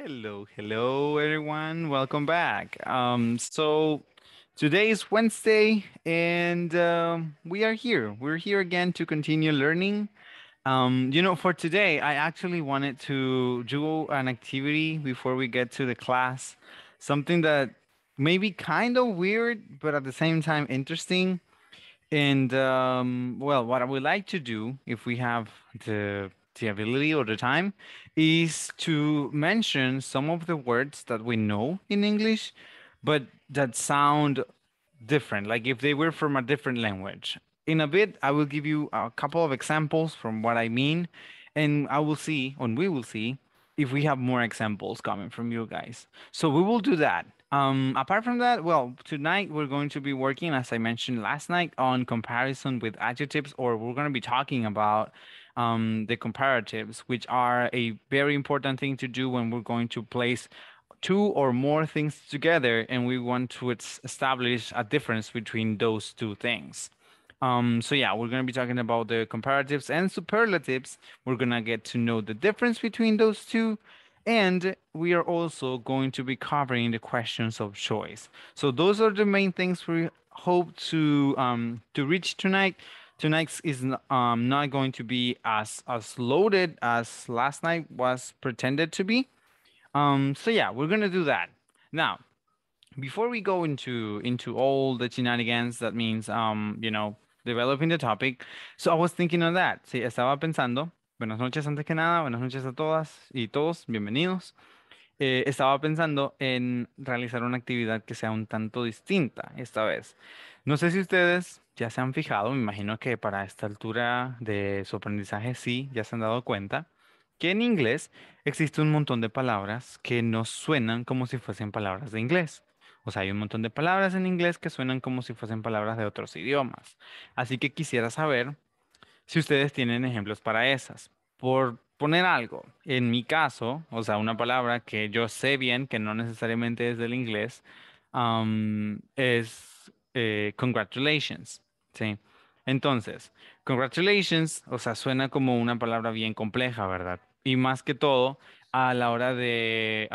Hello, hello, everyone. Welcome back. Um, so today is Wednesday, and um, we are here. We're here again to continue learning. Um, you know, for today, I actually wanted to do an activity before we get to the class, something that may be kind of weird, but at the same time interesting. And um, well, what I would like to do, if we have the the ability or the time, is to mention some of the words that we know in English, but that sound different, like if they were from a different language. In a bit, I will give you a couple of examples from what I mean, and I will see, and we will see, if we have more examples coming from you guys. So we will do that. Um, apart from that, well, tonight we're going to be working, as I mentioned last night, on comparison with adjectives, or we're going to be talking about um, the comparatives, which are a very important thing to do when we're going to place two or more things together and we want to establish a difference between those two things. Um, so yeah, we're going to be talking about the comparatives and superlatives. We're going to get to know the difference between those two. And we are also going to be covering the questions of choice. So those are the main things we hope to um, to reach tonight tonight's is um, not going to be as as loaded as last night was pretended to be. Um, so yeah, we're gonna do that. Now, before we go into into all the shenanigans, that means um, you know, developing the topic. So I was thinking of that. Sí, estaba pensando. Buenas noches antes que nada, buenas noches a todas y todos, bienvenidos. Eh, estaba pensando en realizar una actividad que sea un tanto distinta esta vez. No sé si ustedes ya se han fijado, me imagino que para esta altura de su aprendizaje sí, ya se han dado cuenta, que en inglés existe un montón de palabras que no suenan como si fuesen palabras de inglés. O sea, hay un montón de palabras en inglés que suenan como si fuesen palabras de otros idiomas. Así que quisiera saber si ustedes tienen ejemplos para esas. Por poner algo, en mi caso, o sea, una palabra que yo sé bien que no necesariamente es del inglés, es eh, congratulations. Sí. Entonces, congratulations, o sea, suena como una palabra bien compleja, ¿verdad? Y más que todo, a la hora de,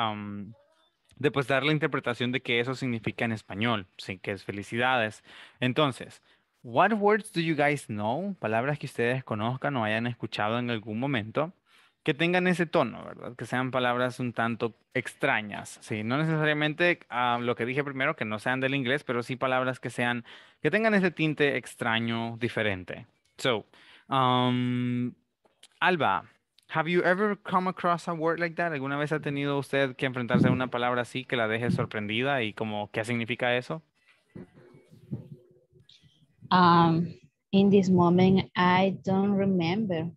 pues dar la interpretación de qué eso significa en español, sí, que es felicidades. Entonces, what words do you guys know? Palabras que ustedes conozcan o hayan escuchado en algún momento que tengan ese tono, ¿verdad? Que sean palabras un tanto extrañas, sí, no necesariamente ah, lo que dije primero, que no sean del inglés, pero sí palabras que sean, que tengan ese tinte extraño, diferente. So, um, Alba, have you ever come across a word like that? ¿Alguna vez ha tenido usted que enfrentarse a una palabra así que la deje sorprendida y como qué significa eso? Um, in this moment, I don't remember.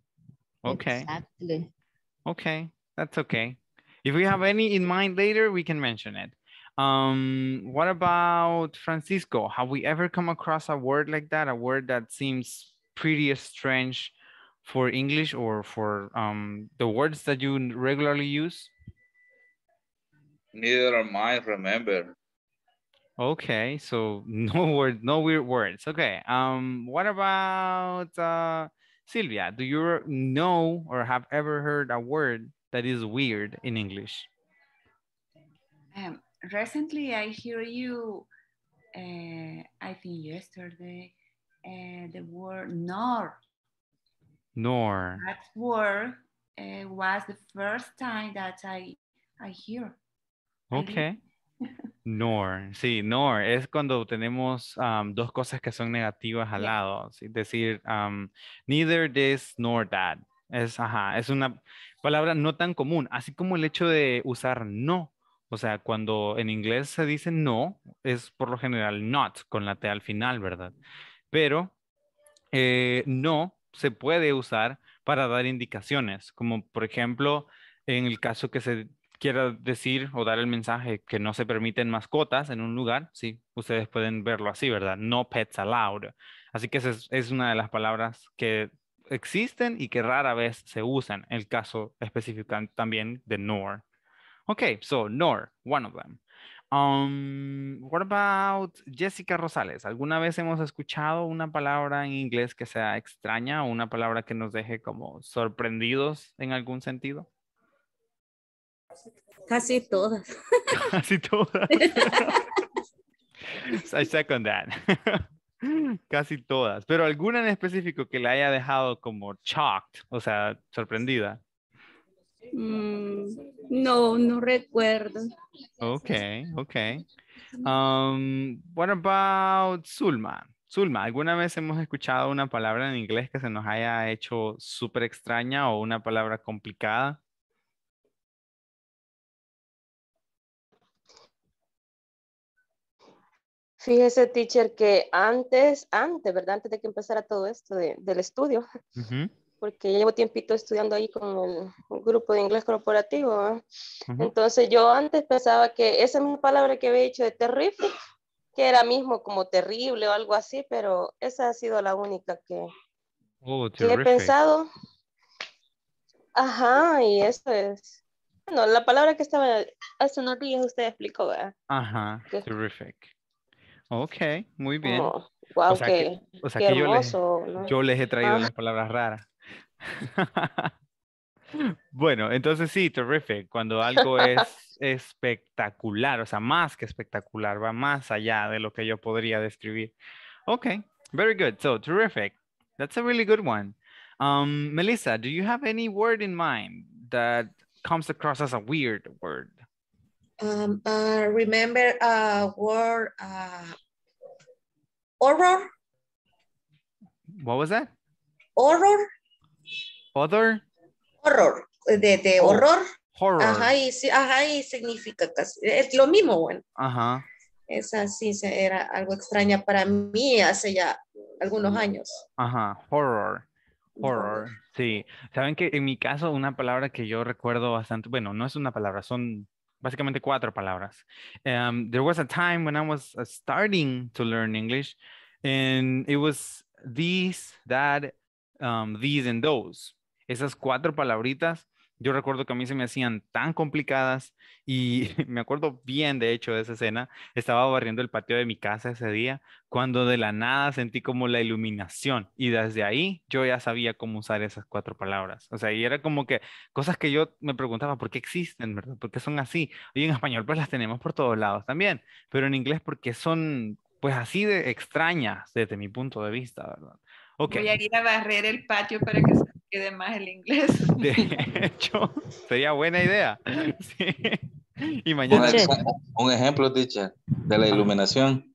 Okay. Exactly. Okay, that's okay. If we have any in mind later, we can mention it. Um, what about Francisco? Have we ever come across a word like that? A word that seems pretty strange for English or for um, the words that you regularly use? Neither am I remember. Okay, so no word, no weird words. Okay. Um, what about uh, Silvia, do you know or have ever heard a word that is weird in English? Um, recently, I hear you, uh, I think yesterday, uh, the word nor. Nor. That word uh, was the first time that I, I hear. Okay. Nor, sí, nor es cuando tenemos dos cosas que son negativas al lado, es decir, neither this nor that. Es, ajá, es una palabra no tan común, así como el hecho de usar no. O sea, cuando en inglés se dice no, es por lo general not, con la T al final, ¿verdad? Pero eh, no se puede usar para dar indicaciones, como por ejemplo, en el caso que se quiera decir o dar el mensaje que no se permiten mascotas en un lugar, sí, ustedes pueden verlo así, ¿verdad? No pets allowed. Así que esa es, una de las palabras que existen y que rara vez se usan. El caso específico también de nor. Okay, so nor, one of them. Um, what about Jessica Rosales? ¿Alguna vez hemos escuchado una palabra en inglés que sea extraña o una palabra que nos deje como sorprendidos en algún sentido? Casi todas. Casi todas. I second that. Casi todas. Pero alguna en específico que la haya dejado como shocked, o sea, sorprendida. Mm, no, no recuerdo. Okay, okay. Um, what about Zulma? Zulma, ¿alguna vez hemos escuchado una palabra en inglés que se nos haya hecho súper extraña o una palabra complicada? Fíjese, teacher, que antes, antes, ¿verdad? Antes de que empezara todo esto de- del estudio, Ujú, porque ya llevo tiempito estudiando ahí con el grupo de inglés corporativo. Entonces yo antes pensaba que esa misma palabra que había dicho de terrific, que era mismo como terrible o algo así, pero esa ha sido la única que, Oh, que he pensado. Ajá, y eso es. Bueno, la palabra que estaba hace unos días usted explicó, ¿verdad? Ajá, terrific. Ok, muy bien. Wow, sea que- O sea qué que yo les, hermoso. ¿no? yo les he traído Ah. las palabras raras. Bueno, entonces sí, terrific. Cuando algo es espectacular, o sea, más que espectacular, va más allá de lo que yo podría describir. Okay, very good. So, terrific. That's a really good one. Um, Melissa, do you have any word in mind that comes across as a weird word? Um, uh, remember a word, uh, horror, What was that? horror, Other horror, de, de Oh. horror. horror. Ajá, y, sí, ajá, y significa casi, es lo mismo, bueno. Ajá. Esa sí se- era algo extraña para mí hace ya algunos años. Ajá, horror. Horror, sí. Saben que en mi caso una palabra que yo recuerdo bastante, bueno, no es una palabra, son básicamente cuatro palabras. Um, there was a time when I was uh, starting to learn English and it was these, that, um, these and those. Esas cuatro palabritas, yo recuerdo que a mí se me hacían tan complicadas y me acuerdo bien de hecho de esa escena. Estaba barriendo el patio de mi casa ese día cuando de la nada sentí como la iluminación y desde ahí yo ya sabía cómo usar esas cuatro palabras. O sea, y era como que cosas que yo me preguntaba, ¿por qué existen, verdad? ¿Por qué son así? Y en español pues las tenemos por todos lados también, pero en inglés porque son pues así de extrañas desde mi punto de vista, ¿verdad? Voy a ir a barrer el patio para que se quede más el inglés. de hecho, sería buena idea. Sí. Y mañana... Un ejemplo, teacher, de la iluminación.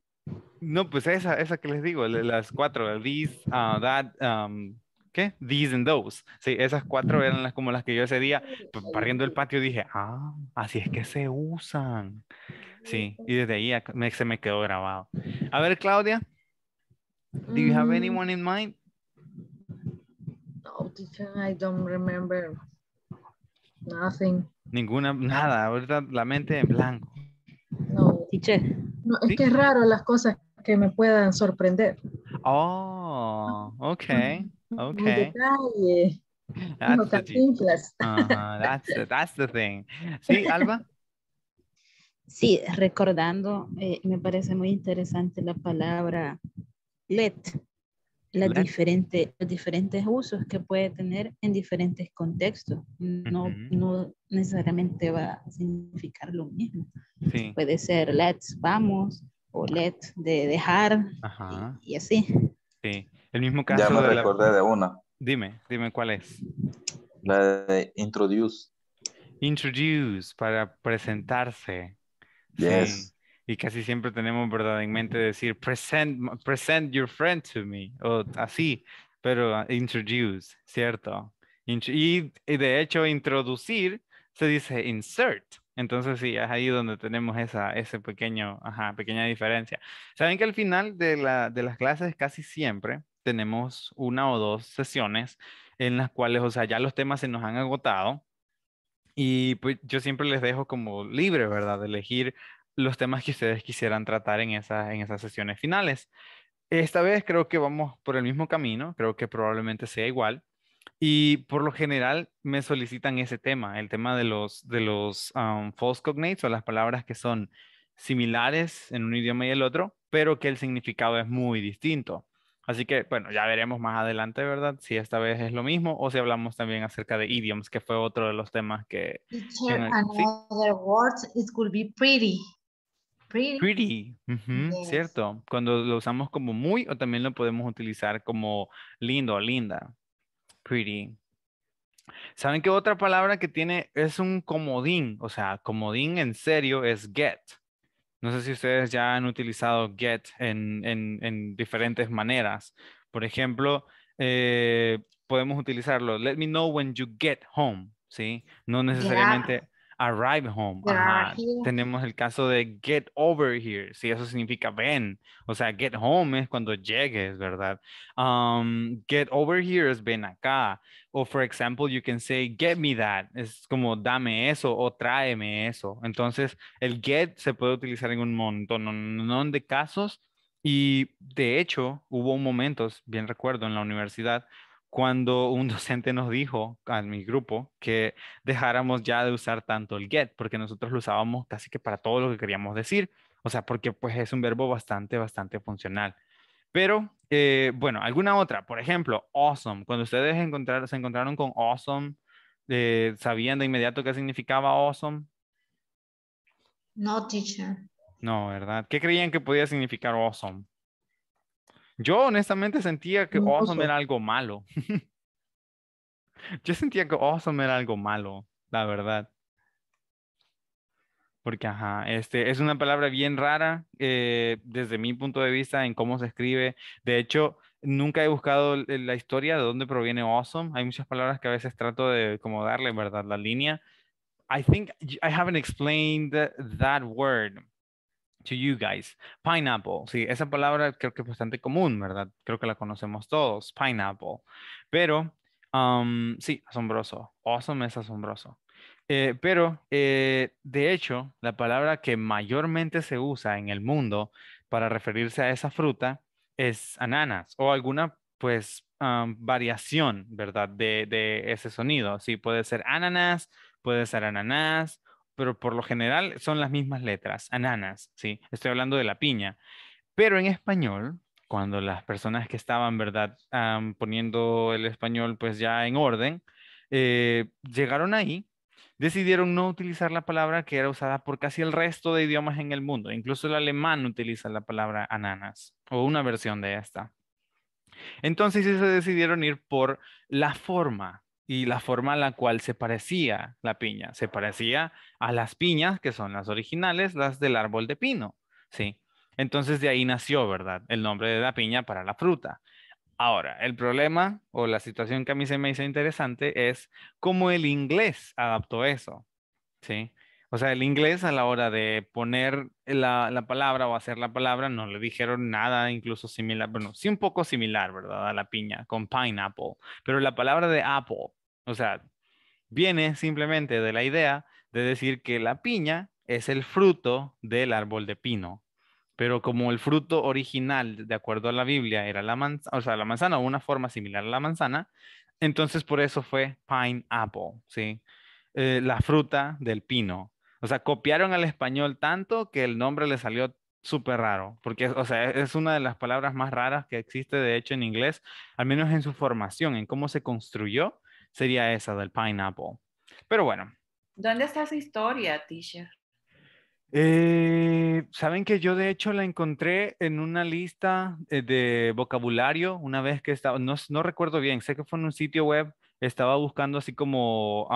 No, pues esa, esa que les digo, la- las cuatro, these, uh, that, um, ¿qué? These and those. Sí, esas cuatro eran las como las que yo ese día, pues, barriendo el patio, dije, ah, así es que se usan. Sí, y desde ahí se me quedó grabado. A ver, Claudia, do you have Mm, anyone in mind? Teacher, I don't remember nothing. Ninguna, nada, ahorita la mente en blanco. No, Teacher, no, es Sí. que es raro las cosas que me puedan sorprender. Oh, okay, okay. That's the, cantinflas. Ajá, that's the, that's the thing. Sí, Alba? sí, recordando, eh, me parece muy interesante la palabra let, las diferentes, los diferentes usos que puede tener en diferentes contextos. No, no necesariamente va a significar lo mismo. Sí, Puede ser let's, vamos, o let de dejar, ajá. y, y así. Sí, el mismo Ya caso me de la... recordé de una, Dime, dime cuál es. la de introduce. Introduce, para presentarse. Sí. Y casi siempre tenemos, ¿verdad? En mente decir, present, present your friend to me, o así, pero ah, introduce, ¿cierto? Y, y de hecho, introducir se dice insert. Entonces sí, es ahí donde tenemos esa, ese pequeño, ajá, pequeña diferencia. Saben que al final de, la, de las clases casi siempre tenemos una o dos sesiones en las cuales, o sea, ya los temas se nos han agotado y pues yo siempre les dejo como libre, ¿verdad? De elegir los temas que ustedes quisieran tratar en, esa, en esas sesiones finales. Esta vez creo que vamos por el mismo camino, creo que probablemente sea igual. Y por lo general me solicitan ese tema, el tema de los, de los um, false cognates o las palabras que son similares en un idioma y el otro, pero que el significado es muy distinto. Así que, bueno, ya veremos más adelante, ¿verdad? Si esta vez es lo mismo o si hablamos también acerca de idioms, que fue otro de los temas que... Teacher, sí. another words, it could be pretty. Pretty. Pretty, ujú, Yes. cierto. Cuando lo usamos como muy o también lo podemos utilizar como lindo o linda. Pretty. ¿Saben qué otra palabra que tiene es un comodín? O sea, comodín en serio es get. No sé si ustedes ya han utilizado get en, en- en diferentes maneras. Por ejemplo, eh, podemos utilizarlo. Let me know when you get home, ¿sí? No necesariamente arrive home. Get Ajá. Tenemos el caso de get over here, sí, eso significa ven. O sea, get home es cuando llegues, ¿verdad? Um, get over here es ven acá. O, for example, you can say, get me that. Es como dame eso o tráeme eso. Entonces, el get se puede utilizar en un montón de casos. Y de hecho, hubo momentos, bien recuerdo, en la universidad, cuando un docente nos dijo a mi grupo que dejáramos ya de usar tanto el get, porque nosotros lo usábamos casi que para todo lo que queríamos decir. O sea, porque pues es un verbo bastante, bastante funcional. Pero, eh, bueno, alguna otra, por ejemplo, awesome. Cuando ustedes encontrar- se encontraron con awesome, eh, ¿sabían de inmediato qué significaba awesome? No, teacher. No, ¿verdad? ¿Qué creían que podía significar awesome? Yo honestamente sentía que awesome Hermoso. era algo malo. Yo sentía que awesome era algo malo, la verdad. Porque, ajá, este es una palabra bien rara eh, desde mi punto de vista en cómo se escribe. De hecho, nunca he buscado la historia de dónde proviene awesome. Hay muchas palabras que a veces trato de como darle, ¿verdad? La línea. I think I haven't explained that word to you guys. Pineapple, sí, esa palabra creo que es bastante común, ¿verdad? Creo que la conocemos todos, pineapple. Pero, sí, asombroso. Awesome es asombroso. Eh, pero, eh, de hecho, la palabra que mayormente se usa en el mundo para referirse a esa fruta es ananas o alguna, pues, variación, ¿verdad? De, de ese sonido. Sí, puede ser ananas, puede ser ananás, pero por lo general son las mismas letras, ananas, ¿sí? Estoy hablando de la piña. Pero en español, cuando las personas que estaban, ¿verdad? poniendo el español pues ya en orden, eh, llegaron ahí, decidieron no utilizar la palabra que era usada por casi el resto de idiomas en el mundo. Incluso el alemán utiliza la palabra ananas o una versión de esta. Entonces se decidieron ir por la forma y la forma a la cual se parecía la piña. Se parecía a las piñas, que son las originales, las del árbol de pino, ¿sí? Entonces de ahí nació, ¿verdad? El nombre de la piña para la fruta. Ahora, el problema o la situación que a mí se me hizo interesante es cómo el inglés adaptó eso, ¿sí? O sea, el inglés a la hora de poner la, la palabra o hacer la palabra no le dijeron nada incluso similar, bueno, sí un poco similar, ¿verdad? A la piña, con pineapple, pero la palabra de apple, o sea, viene simplemente de la idea de decir que la piña es el fruto del árbol de pino. Pero como el fruto original, de acuerdo a la Biblia, era la manzana, o sea, la manzana o una forma similar a la manzana, entonces por eso fue pineapple, ¿sí? Eh, la fruta del pino. O sea, copiaron al español tanto que el nombre le salió súper raro, porque, o sea, es una de las palabras más raras que existe, de hecho, en inglés, al menos en su formación, en cómo se construyó, sería esa del pineapple. Pero bueno, ¿Dónde está esa historia, teacher? Eh, Saben que yo de hecho la encontré en una lista eh, de vocabulario una vez que estaba, no, no recuerdo bien, sé que fue en un sitio web, estaba buscando así como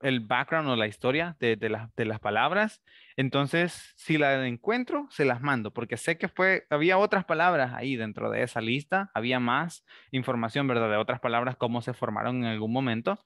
el background o la historia de, de las, de las palabras. Entonces, si la encuentro, se las mando, porque sé que fue, había otras palabras ahí dentro de esa lista, había más información, ¿verdad? De otras palabras, cómo se formaron en algún momento.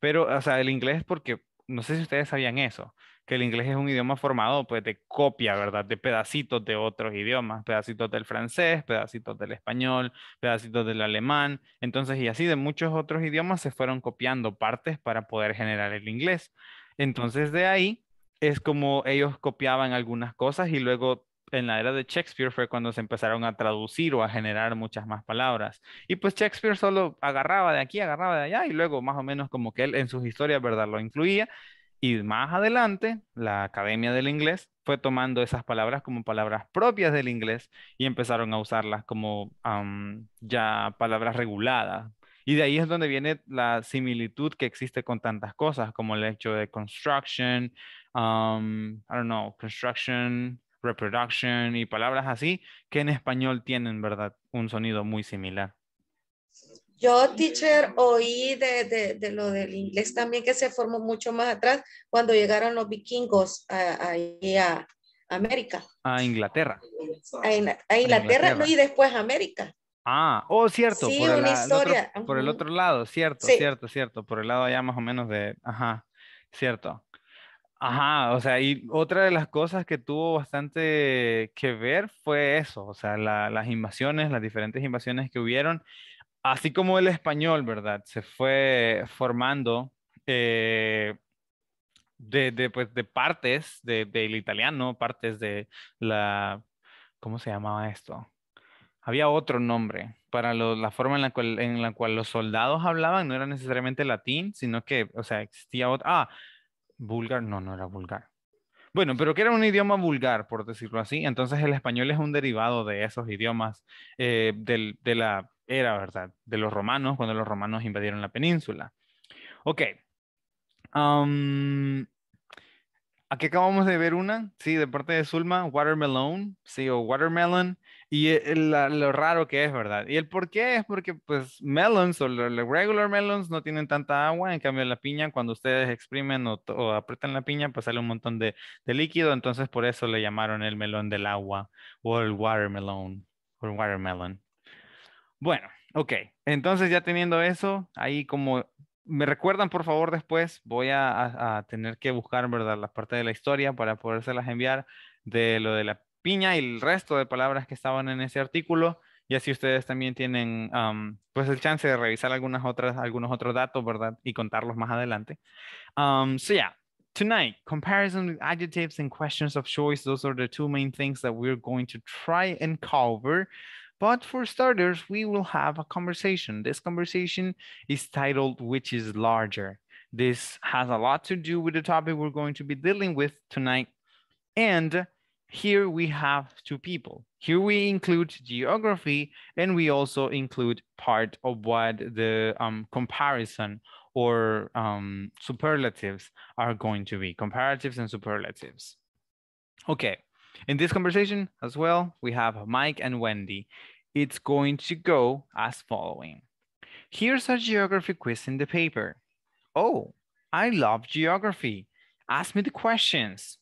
Pero, o sea, el inglés, porque no sé si ustedes sabían eso que el inglés es un idioma formado pues de copia, ¿verdad? De pedacitos de otros idiomas, pedacitos del francés, pedacitos del español, pedacitos del alemán, entonces y así de muchos otros idiomas se fueron copiando partes para poder generar el inglés. Entonces de ahí es como ellos copiaban algunas cosas y luego en la era de Shakespeare fue cuando se empezaron a traducir o a generar muchas más palabras. Y pues Shakespeare solo agarraba de aquí, agarraba de allá y luego más o menos como que él en sus historias, ¿verdad? Lo incluía y más adelante, la Academia del Inglés fue tomando esas palabras como palabras propias del inglés y empezaron a usarlas como ya palabras reguladas. Y de ahí es donde viene la similitud que existe con tantas cosas, como el hecho de construction, I don't know, construction, reproduction y palabras así, que en español tienen, ¿verdad? Un sonido muy similar. Yo, teacher, oí de, de, de lo del inglés también que se formó mucho más atrás cuando llegaron los vikingos a, ahí a América, A Inglaterra. a, Ingla- a Inglaterra, no, y después a América. Ah, oh, cierto. Sí, por el, una la- el otro- historia, por el otro lado, cierto, Sí. cierto, cierto. Por el lado allá más o menos de, ajá, cierto. Ajá, o sea, y otra de las cosas que tuvo bastante que ver fue eso, o sea, la- las invasiones, las diferentes invasiones que hubieron, así como el español, ¿verdad? Se fue formando eh, de, de, pues, de partes de- del italiano, partes de la, ¿cómo se llamaba esto? Había otro nombre para lo- la forma en la cual, en la cual los soldados hablaban, no era necesariamente latín, sino que, o sea, existía otro, ah, Vulgar, no, no era vulgar. Bueno, pero que era un idioma vulgar, por decirlo así. Entonces el español es un derivado de esos idiomas eh, del- de la era, ¿verdad? De los romanos, cuando los romanos invadieron la península. Ok. Am, aquí acabamos de ver una, sí, de parte de Zulma, watermelon, sí, o watermelon. Y la- lo raro que es, ¿verdad? Y el por qué es porque, pues, melons o los regular melons no tienen tanta agua, en cambio la piña, cuando ustedes exprimen o, o aprietan la piña, pues sale un montón de, de líquido, entonces por eso le llamaron el melón del agua o el watermelon o el watermelon. Bueno, ok, entonces ya teniendo eso, ahí como me recuerdan, por favor, después voy a tener que buscar, ¿verdad? La parte de la historia para podérselas enviar de lo de la piña y el resto de palabras que estaban en ese artículo. Y así ustedes también tienen, am, pues, el chance de revisar algunas otras, algunos otros datos, ¿verdad? Y contarlos más adelante. Um, so yeah, tonight, comparison with adjectives and questions of choice. Those are the two main things that we're going to try and cover. But for starters, we will have a conversation. This conversation is titled Which is Larger? This has a lot to do with the topic we're going to be dealing with tonight. And here we have two people. Here we include geography and we also include part of what the um, comparison or um, superlatives are going to be, comparatives and superlatives. Okay, in this conversation as well, we have Mike and Wendy. It's going to go as following. Here's a geography quiz in the paper. Oh, I love geography. Ask me the questions.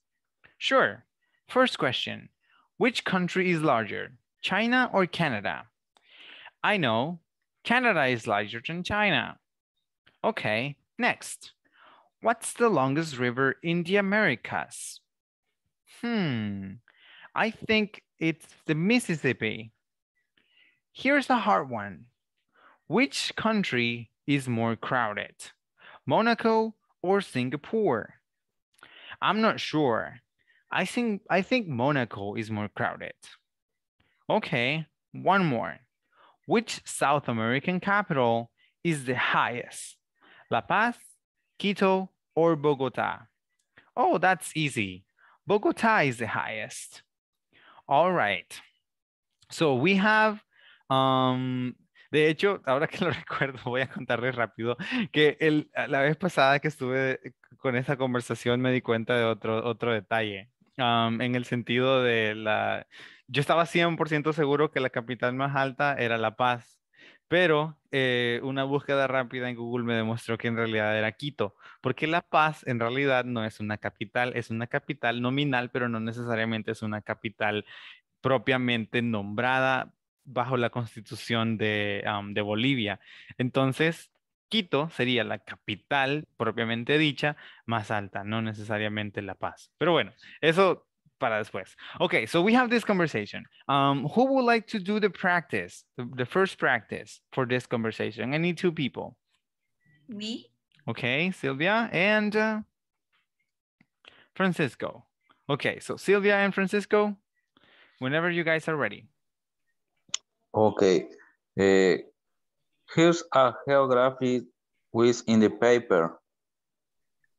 Sure. First question. Which country is larger, China or Canada? I know. Canada is larger than China. Okay, next. What's the longest river in the Americas? Hmm, I think it's the Mississippi. Here's a hard one. Which country is more crowded, Monaco or Singapore? I'm not sure. I think I think Monaco is more crowded. Okay, one more. Which South American capital is the highest? La Paz, Quito, or Bogota? Oh, that's easy. Bogota is the highest. All right. So we have, um, de hecho, ahora que lo recuerdo, voy a contarles rápido que el, la vez pasada que estuve con esta conversación me di cuenta de otro, otro detalle. En el sentido de la... Yo estaba 100% seguro que la capital más alta era La Paz, pero eh, una búsqueda rápida en Google me demostró que en realidad era Quito, porque La Paz en realidad no es una capital, es una capital nominal, pero no necesariamente es una capital propiamente nombrada bajo la constitución de, de Bolivia. Entonces, Quito sería la capital propiamente dicha más alta, no necesariamente La Paz. Pero bueno, eso para después. Okay, so we have this conversation. Um, who would like to do the practice, the, the first practice for this conversation? I need two people. Me? Okay, Sylvia and uh, Francisco. Okay, so Sylvia and Francisco, whenever you guys are ready. Okay. eh, here's a geography quiz in the paper.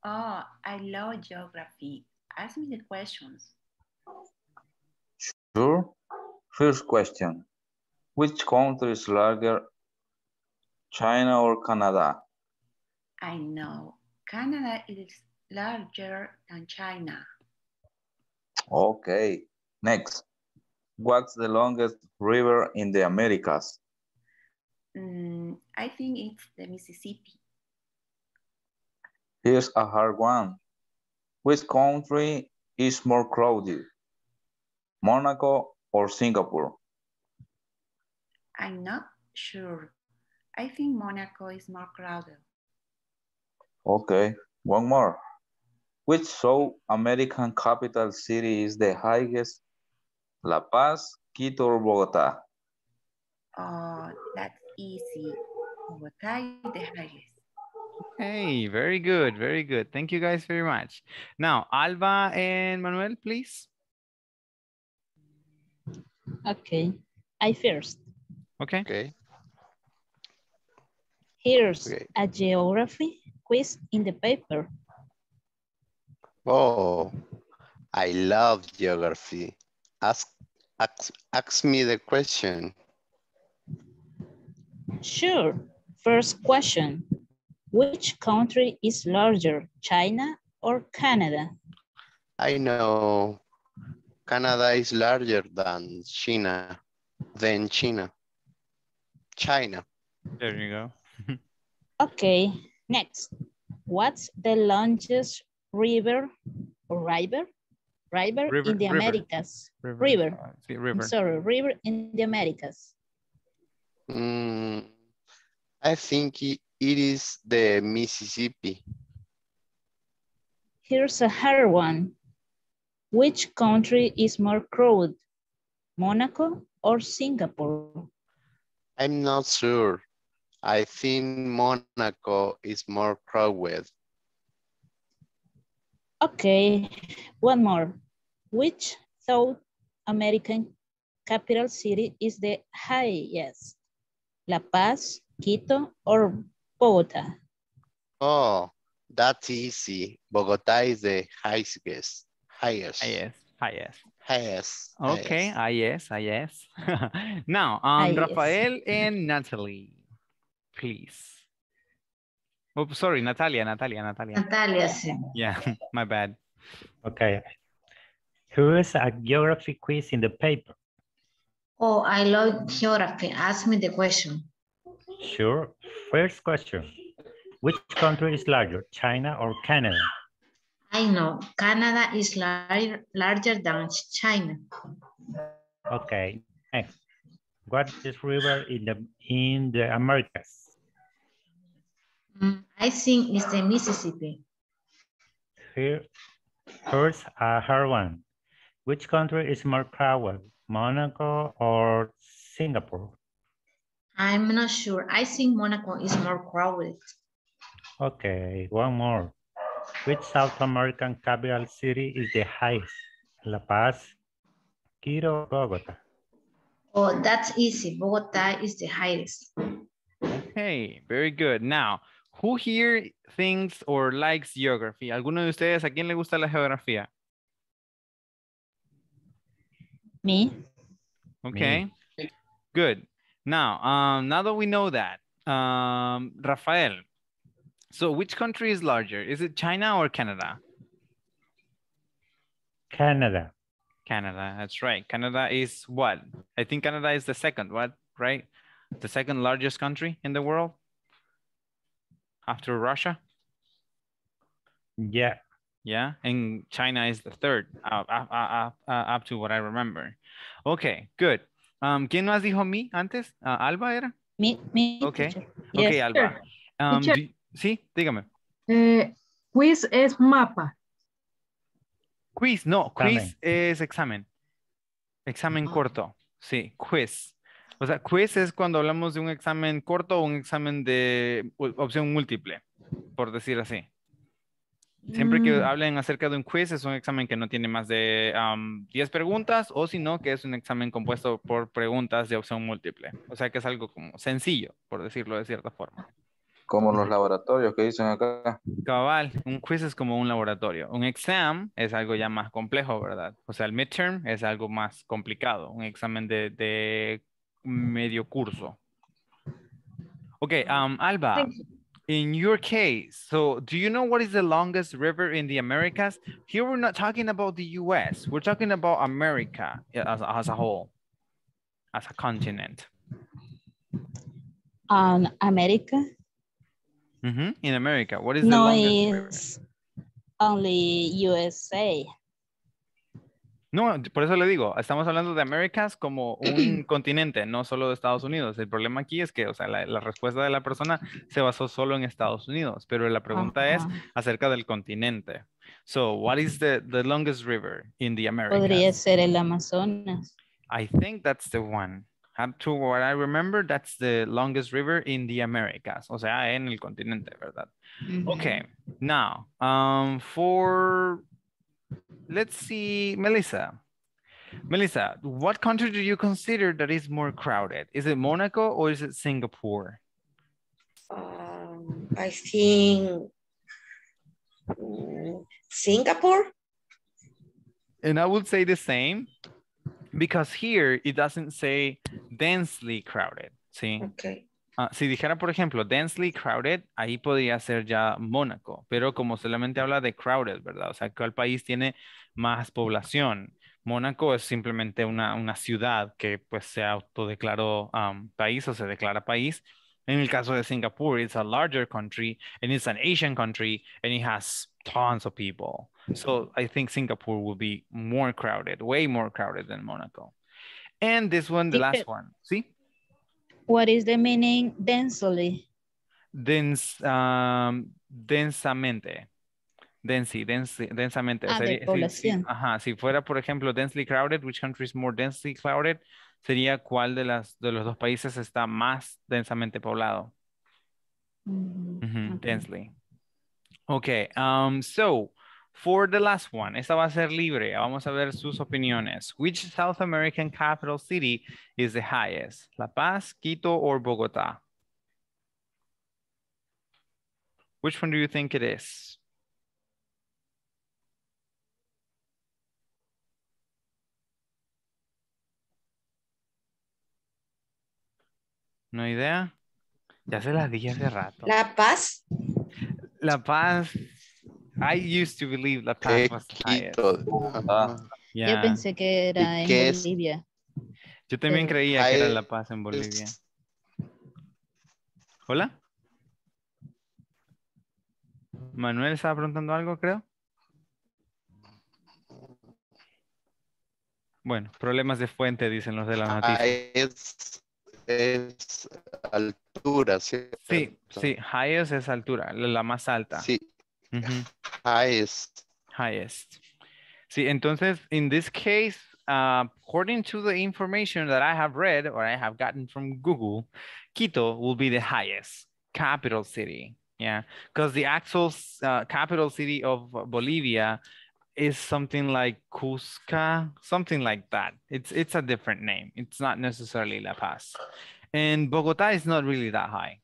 Oh, I love geography. Ask me the questions. Sure. First question. Which country is larger, China or Canada? I know. Canada is larger than China. Okay. Next. What's the longest river in the Americas? Mm, I think it's the Mississippi. Here's a hard one. Which country is more crowded? Monaco or Singapore? I'm not sure. I think Monaco is more crowded. Okay, one more. Which South American capital city is the highest? La Paz, Quito, or Bogota? Oh, that's easy. Bogota is the highest. Hey, very good, very good. Thank you guys very much. Now, Alba and Manuel, please. Okay, I first. Okay. Okay. Here's Okay. a geography quiz in the paper. Oh, I love geography. Ask, ask, ask me the question. Sure. First question. Which country is larger, China or Canada? I know Canada is larger than China, than China. China. There you go. Okay, next. What's the longest river or river? River, River- in the river. Americas. River. uh, sí, I'm river. sorry, river in the Americas. Mm, I think it, it is the Mississippi. Here's a hard one. Which country is more crowded, Monaco or Singapore? I'm not sure. I think Monaco is more crowded. Okay, one more. Which South American capital city is the highest? La Paz, Quito, or Bogota? Oh, that's easy. Bogota is the highest. Highest. Highest, highest. Highest. Okay, highest. ah, yes, ah, yes. now, um, yes. Rafael and Natalie, please. Oh, sorry, Natalia, Natalia, Natalia. Natalia, sí. Yeah, my bad. Okay. Here is a geography quiz in the paper. Oh, I love geography. Ask me the question. Sure. First question. Which country is larger, China or Canada? I know Canada is lar larger than China. Okay. Next. What is river in the in the Americas? Mm, I think it's the Mississippi. Here, here's a hard one. Which country is more crowded, Monaco or Singapore? I'm not sure. I think Monaco is more crowded. Okay, one more. Which South American capital city is the highest? La Paz, Quito, or Bogota. Oh, that's easy. Bogota is the highest. Okay, very good. Now, who here thinks or likes geography? ¿Alguno de ustedes a quién le gusta la geografía? Me? Okay, good. Now, um, now that we know that, um, Rafael, so which country is larger? Is it China or Canada? Canada. Canada, that's right. Canada is what? I think Canada is the second, what, right? The second largest country in the world after Russia. Yeah. Yeah, and China is the third, uh, uh, uh, uh, uh, up to what I remember. Okay, good. Um, ¿Quién más dijo mí antes? Uh, ¿Alba era? Me, me, Okay, okay. Alba. Um, do- sí, dígame. Eh, quiz es mapa. Quiz, no, quiz Examen. es examen. Examen Ah. corto, sí, quiz. O sea, quiz es cuando hablamos de un examen corto o un examen de opción múltiple, por decir así. Siempre que Mm. hablen acerca de un quiz, es un examen que no tiene más de am, 10 preguntas, o si no, que es un examen compuesto por preguntas de opción múltiple. O sea, que es algo como sencillo, por decirlo de cierta forma. Como los laboratorios que dicen acá. Cabal, un quiz es como un laboratorio. Un exam es algo ya más complejo, ¿verdad? O sea, el midterm es algo más complicado, un examen de, de medio curso. Okay, um, Alba, in your case, so do you know what is the longest river in the Americas? Here we're not talking about the US, we're talking about America as, as a whole, as a continent. Um, America? Mhm, In America, what is the No, longest river? it's only USA. No, por eso le digo, estamos hablando de Américas como un continente, no solo de Estados Unidos. El problema aquí es que, o sea, la, la respuesta de la persona se basó solo en Estados Unidos, pero la pregunta es acerca del continente. So, what is the, the longest river in the Americas? Podría ser el Amazonas. I think that's the one. Up to what I remember, that's the longest river in the Americas, o sea, en el continente, ¿verdad? Okay, now, um, for, let's see, Melissa. Melissa, what country do you consider that is more crowded? Is it Monaco or is it Singapore? Um, I think mm, Singapore. And I would say the same because here it doesn't say densely crowded, See? Okay. Ah, si dijera, por ejemplo, densely crowded, ahí podría ser ya Mónaco, pero como solamente habla de crowded, ¿verdad? O sea, ¿cuál país tiene más población? Mónaco es simplemente una, una ciudad que pues se autodeclaró um, país o se declara país. En el caso de Singapur, it's a larger country and it's an Asian country and it has tons of people. So I think Singapore will be more crowded, way more crowded than Monaco. And this one, the last Teacher. one, ¿sí? What is the meaning densely? Dens, um, densamente. Densi, densi- densamente. Ah, de Sería- si- si- población. ajá, si fuera, por ejemplo, densely crowded, which country is more densely crowded? Sería cuál de, las, de los dos países está más densamente poblado. Ok. Densely. Okay, um, so for the last one, esta va a ser libre. Vamos a ver sus opiniones. Which South American capital city is the highest? La Paz, Quito, or Bogotá? Which one do you think it is? ¿No idea? Ya se las dije hace rato. La Paz. La Paz, I used to believe La Paz was the highest. Ajá. Yo pensé que era ¿Y en es? Bolivia. Yo también pero- creía que era La Paz en Bolivia. ¿Hola? Manuel estaba preguntando algo, creo. Bueno, problemas de fuente, dicen los de la ah, noticia. es, es altura, ¿cierto? Sí, sí, highest es altura, la, la más alta. Sí, Ujú, highest. Highest. Sí, entonces, in this case, uh, according to the information that I have read or I have gotten from Google, Quito will be the highest capital city. Yeah, because the actual uh, capital city of Bolivia is something like Cusca, something like that. It's it's a different name. It's not necessarily La Paz. And Bogota is not really that high.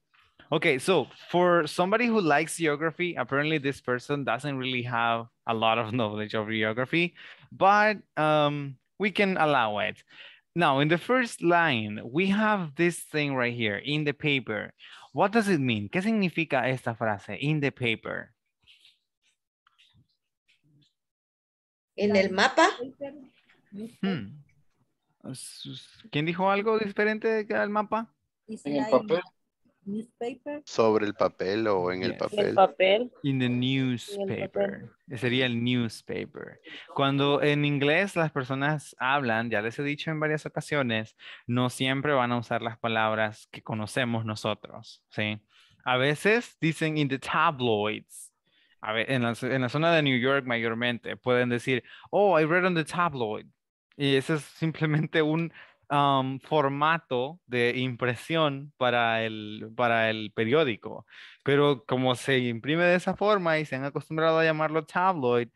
Okay, so for somebody who likes geography, apparently this person doesn't really have a lot of knowledge of geography, but um, we can allow it. Now, in the first line, we have this thing right here in the paper. What does it mean? ¿Qué significa esta frase? In the paper. En el mapa. Hmm. ¿Quién dijo algo diferente al mapa? En el papel. Newspaper. Sobre el papel o en el Yes. papel. papel. In the papel. newspaper. Sería el newspaper. Cuando en inglés las personas hablan, ya les he dicho en varias ocasiones, no siempre van a usar las palabras que conocemos nosotros, ¿sí? A veces dicen in the tabloids. A ver, en la, en la zona de New York mayormente pueden decir, oh, I read on the tabloid. Y ese es simplemente un formato de impresión para el, para el periódico. Pero como se imprime de esa forma y se han acostumbrado a llamarlo tabloid,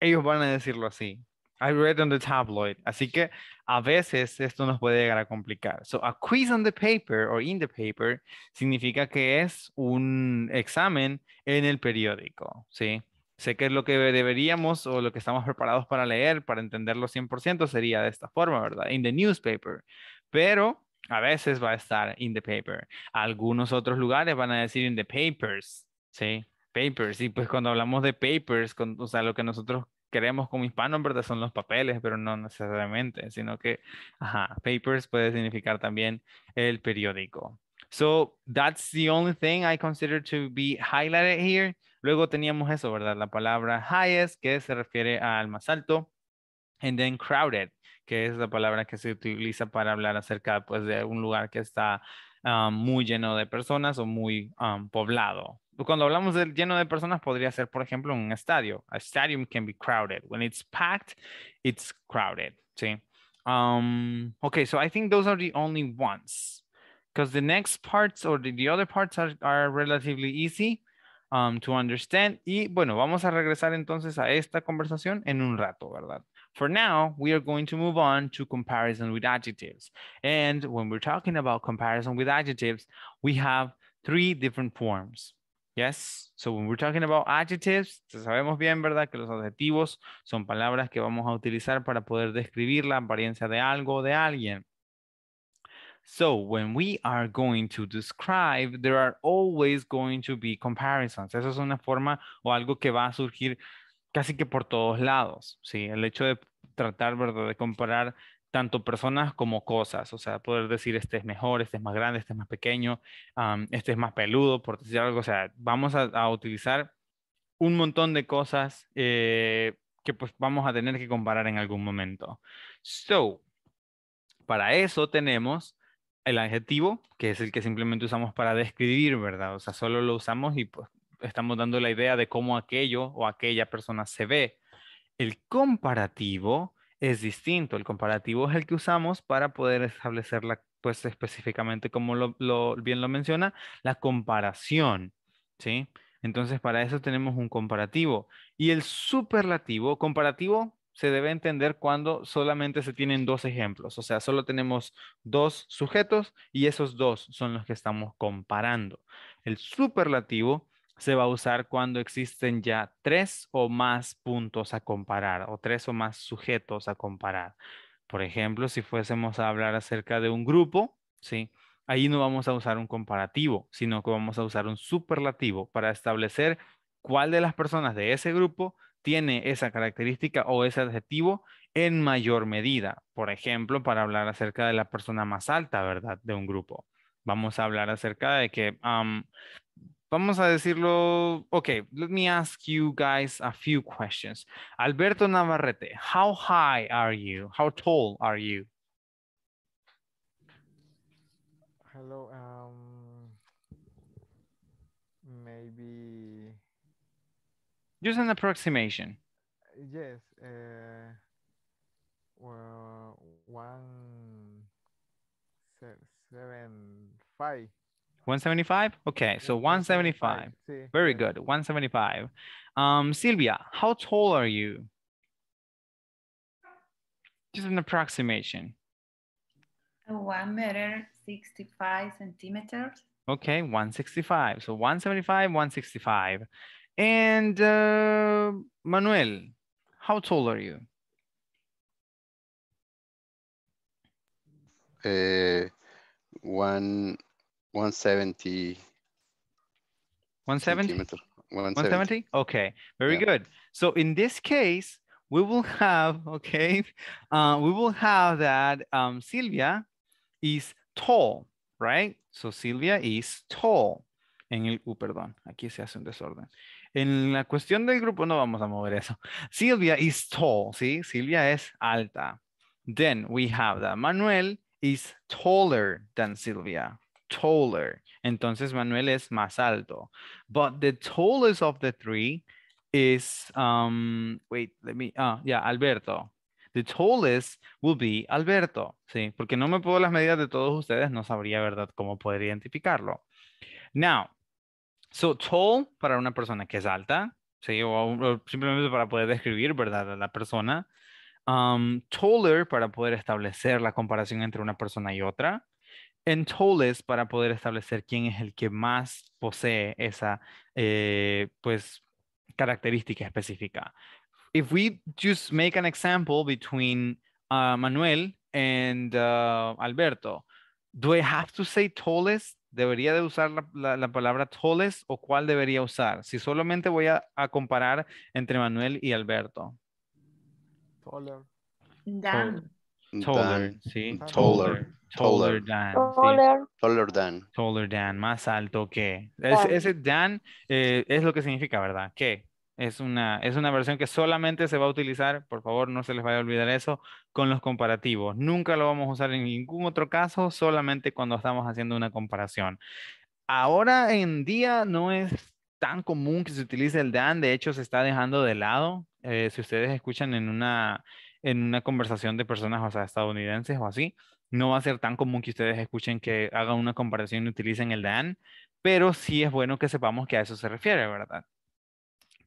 ellos van a decirlo así. I read on the tabloid. Así que a veces esto nos puede llegar a complicar. So a quiz on the paper or in the paper significa que es un examen en el periódico, ¿sí? Sé que lo que deberíamos o lo que estamos preparados para leer, para entenderlo 100% sería de esta forma, ¿verdad? In the newspaper. Pero a veces va a estar in the paper. Algunos otros lugares van a decir in the papers, ¿sí? Papers. Y pues cuando hablamos de papers, o sea, lo que nosotros queremos como hispanos, ¿verdad? Son los papeles, pero no necesariamente, sino que, ajá, papers puede significar también el periódico. So that's the only thing I consider to be highlighted here. Luego teníamos eso, ¿verdad? La palabra highest, que se refiere al más alto. And then crowded, que es la palabra que se utiliza para hablar acerca pues, de un lugar que está um, muy lleno de personas o muy um, poblado. Cuando hablamos de lleno de personas, podría ser, por ejemplo, un estadio. A stadium can be crowded. When it's packed, it's crowded. ¿sí? Um, okay, so I think those are the only ones. Because the next parts or the, the other parts are, are relatively easy um, to understand. Y bueno, vamos a regresar entonces a esta conversación en un rato, ¿verdad? For now, we are going to move on to comparison with adjectives. And when we're talking about comparison with adjectives, we have three different forms. Yes, so when we're talking about adjectives, sabemos bien, ¿verdad? Que los adjetivos son palabras que vamos a utilizar para poder describir la apariencia de algo o de alguien. So when we are going to describe, there are always going to be comparisons. Eso es una forma o algo que va a surgir casi que por todos lados, ¿sí? El hecho de tratar, ¿verdad? De comparar tanto personas como cosas, o sea, poder decir este es mejor, este es más grande, este es más pequeño, este es más peludo, por decir algo, o sea, vamos a, utilizar un montón de cosas eh, que pues vamos a tener que comparar en algún momento. So, para eso tenemos el adjetivo, que es el que simplemente usamos para describir, ¿verdad? O sea, solo lo usamos y pues estamos dando la idea de cómo aquello o aquella persona se ve. El comparativo es distinto. El comparativo es el que usamos para poder establecer la, pues específicamente como lo, bien lo menciona, la comparación, ¿sí? Entonces para eso tenemos un comparativo. Y el superlativo, comparativo se debe entender cuando solamente se tienen dos ejemplos, o sea, solo tenemos dos sujetos y esos dos son los que estamos comparando. El superlativo se va a usar cuando existen ya tres o más puntos a comparar o tres o más sujetos a comparar. Por ejemplo, si fuésemos a hablar acerca de un grupo, ¿sí? Ahí no vamos a usar un comparativo, sino que vamos a usar un superlativo para establecer cuál de las personas de ese grupo tiene esa característica o ese adjetivo en mayor medida. Por ejemplo, para hablar acerca de la persona más alta, ¿verdad? De un grupo. Vamos a hablar acerca de que Vamos a decirlo. Okay, let me ask you guys a few questions. Alberto Navarrete, how high are you? How tall are you? Hello, um, maybe. Just an approximation. Yes, uh, well, one seven five. 175? Okay, so 175. Very good, 175. Um, Silvia, how tall are you? Just an approximation. One meter, 65 centimeters. Okay, 165. So 175, 165. And uh, Manuel, how tall are you? Uh, one 170. 170? 170? Okay, very yeah. good. So in this case, we will have, okay, uh, we will have that um, Silvia is tall, right? So Silvia is tall. En el, uh, perdón, aquí se hace un desorden. En la cuestión del grupo no vamos a mover eso. Silvia is tall, ¿sí? Silvia es alta. Then we have that Manuel is taller than Silvia taller. Entonces Manuel es más alto. But the tallest of the three is, um, wait, let me, ah, yeah, Alberto. The tallest will be Alberto, ¿sí? Porque no me puedo las medidas de todos ustedes, no sabría, ¿verdad?, cómo poder identificarlo. Now, so tall para una persona que es alta. O, simplemente para poder describir, ¿verdad?, la persona. um, taller para poder establecer la comparación entre una persona y otra, and tallest para poder establecer quién es el que más posee esa eh, pues característica específica. If we just make an example between uh, Manuel and uh, Alberto, do I have to say tallest? ¿Debería de usar la, la- la palabra tallest o cuál debería usar? Si solamente voy a, a comparar entre Manuel y Alberto. Taller. Dan. Taller, Dan. sí. Taller. Taller Taller. than, sí. Taller. Than. Taller than, más alto que. Es- Dan. ese than eh, es lo que significa, ¿verdad? Que es una, es una versión que solamente se va a utilizar, por favor, no se les vaya a olvidar eso, con los comparativos. Nunca lo vamos a usar en ningún otro caso, solamente cuando estamos haciendo una comparación. Ahora en día no es tan común que se utilice el dan, de hecho se está dejando de lado. Eh, si ustedes escuchan en una, en una conversación de personas, o sea, estadounidenses o así, no va a ser tan común que ustedes escuchen que hagan una comparación y utilicen el dan, pero sí es bueno que sepamos que a eso se refiere, ¿verdad?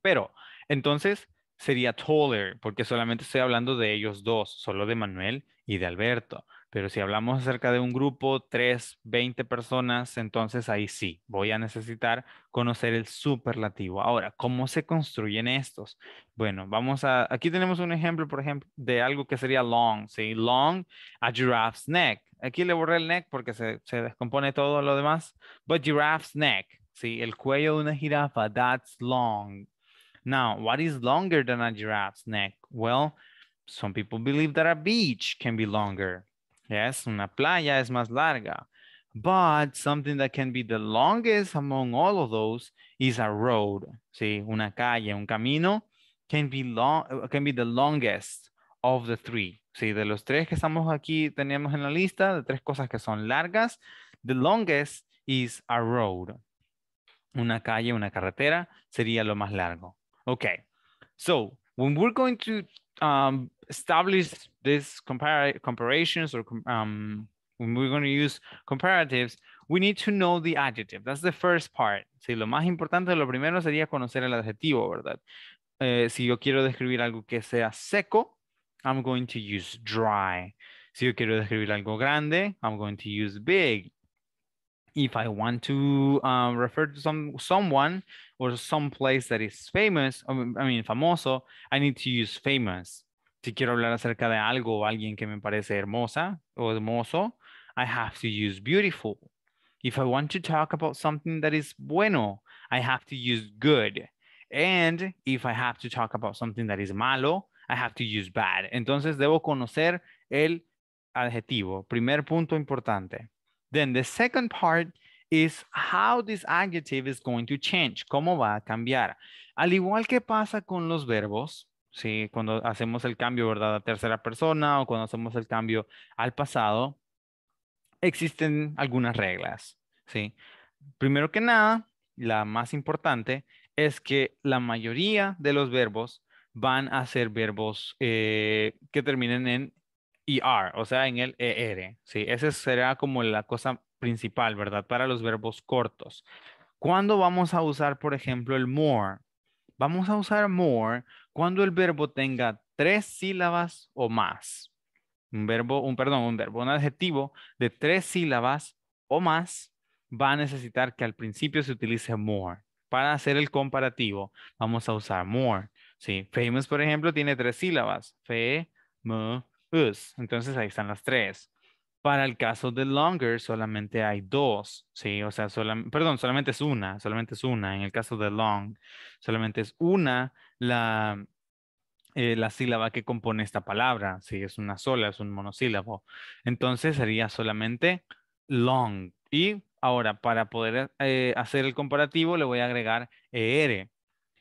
Pero entonces sería taller, porque solamente estoy hablando de ellos dos, solo de Manuel y de Alberto. Pero si hablamos acerca de un grupo, 3, 20 personas, entonces ahí sí, voy a necesitar conocer el superlativo. Ahora, ¿cómo se construyen estos? Bueno, vamos a, aquí tenemos un ejemplo, por ejemplo, de algo que sería long, ¿sí? Long, a giraffe's neck. Aquí le borré el neck porque se, se descompone todo lo demás. But giraffe's neck, ¿sí? El cuello de una jirafa, that's long. Now, what is longer than a giraffe's neck? Well, some people believe that a beach can be longer. Yes, una playa es más larga. But something that can be the longest among all of those is a road. Sí, una calle, un camino can be long, uh, can be the longest of the three. Sí, de los tres que estamos aquí tenemos en la lista, de tres cosas que son largas, the longest is a road. Una calle, una carretera sería lo más largo. Okay, so when we're going to um, establish these compar comparations or um, when we're going to use comparatives, we need to know the adjective. That's the first part. Sí, lo más importante, lo primero sería conocer el adjetivo, ¿verdad? Eh, si yo quiero describir algo que sea seco, I'm going to use dry. Si yo quiero describir algo grande, I'm going to use big. If I want to um, refer to some someone or some place that is famous, I mean, I mean, famoso, I need to use famous. Si quiero hablar acerca de algo o alguien que me parece hermosa o hermoso, I have to use beautiful. If I want to talk about something that is bueno, I have to use good. And if I have to talk about something that is malo, I have to use bad. Entonces debo conocer el adjetivo. Primer punto importante. Then the second part is how this adjective is going to change. ¿Cómo va a cambiar? Al igual que pasa con los verbos, ¿sí? Cuando hacemos el cambio, ¿verdad? A tercera persona o cuando hacemos el cambio al pasado, existen algunas reglas, ¿sí? Primero que nada, la más importante es que la mayoría de los verbos van a ser verbos eh, que terminen en ER, o sea, en el ER, ¿sí? Esa será como la cosa principal, ¿verdad? Para los verbos cortos. ¿Cuándo vamos a usar, por ejemplo, el more? Vamos a usar more cuando el verbo tenga tres sílabas o más. Un verbo, un perdón, un verbo, un adjetivo de tres sílabas o más va a necesitar que al principio se utilice more. Para hacer el comparativo, vamos a usar more. Sí, famous, por ejemplo, tiene tres sílabas. Fe, m, us. Entonces ahí están las tres. Para el caso de longer solamente hay dos, sí, o sea, perdón, solamente es una, solamente es una. En el caso de long, solamente es una la, eh, la sílaba que compone esta palabra, sí, es una sola, es un monosílabo. Entonces sería solamente long. Y ahora, para poder eh, hacer el comparativo, le voy a agregar er.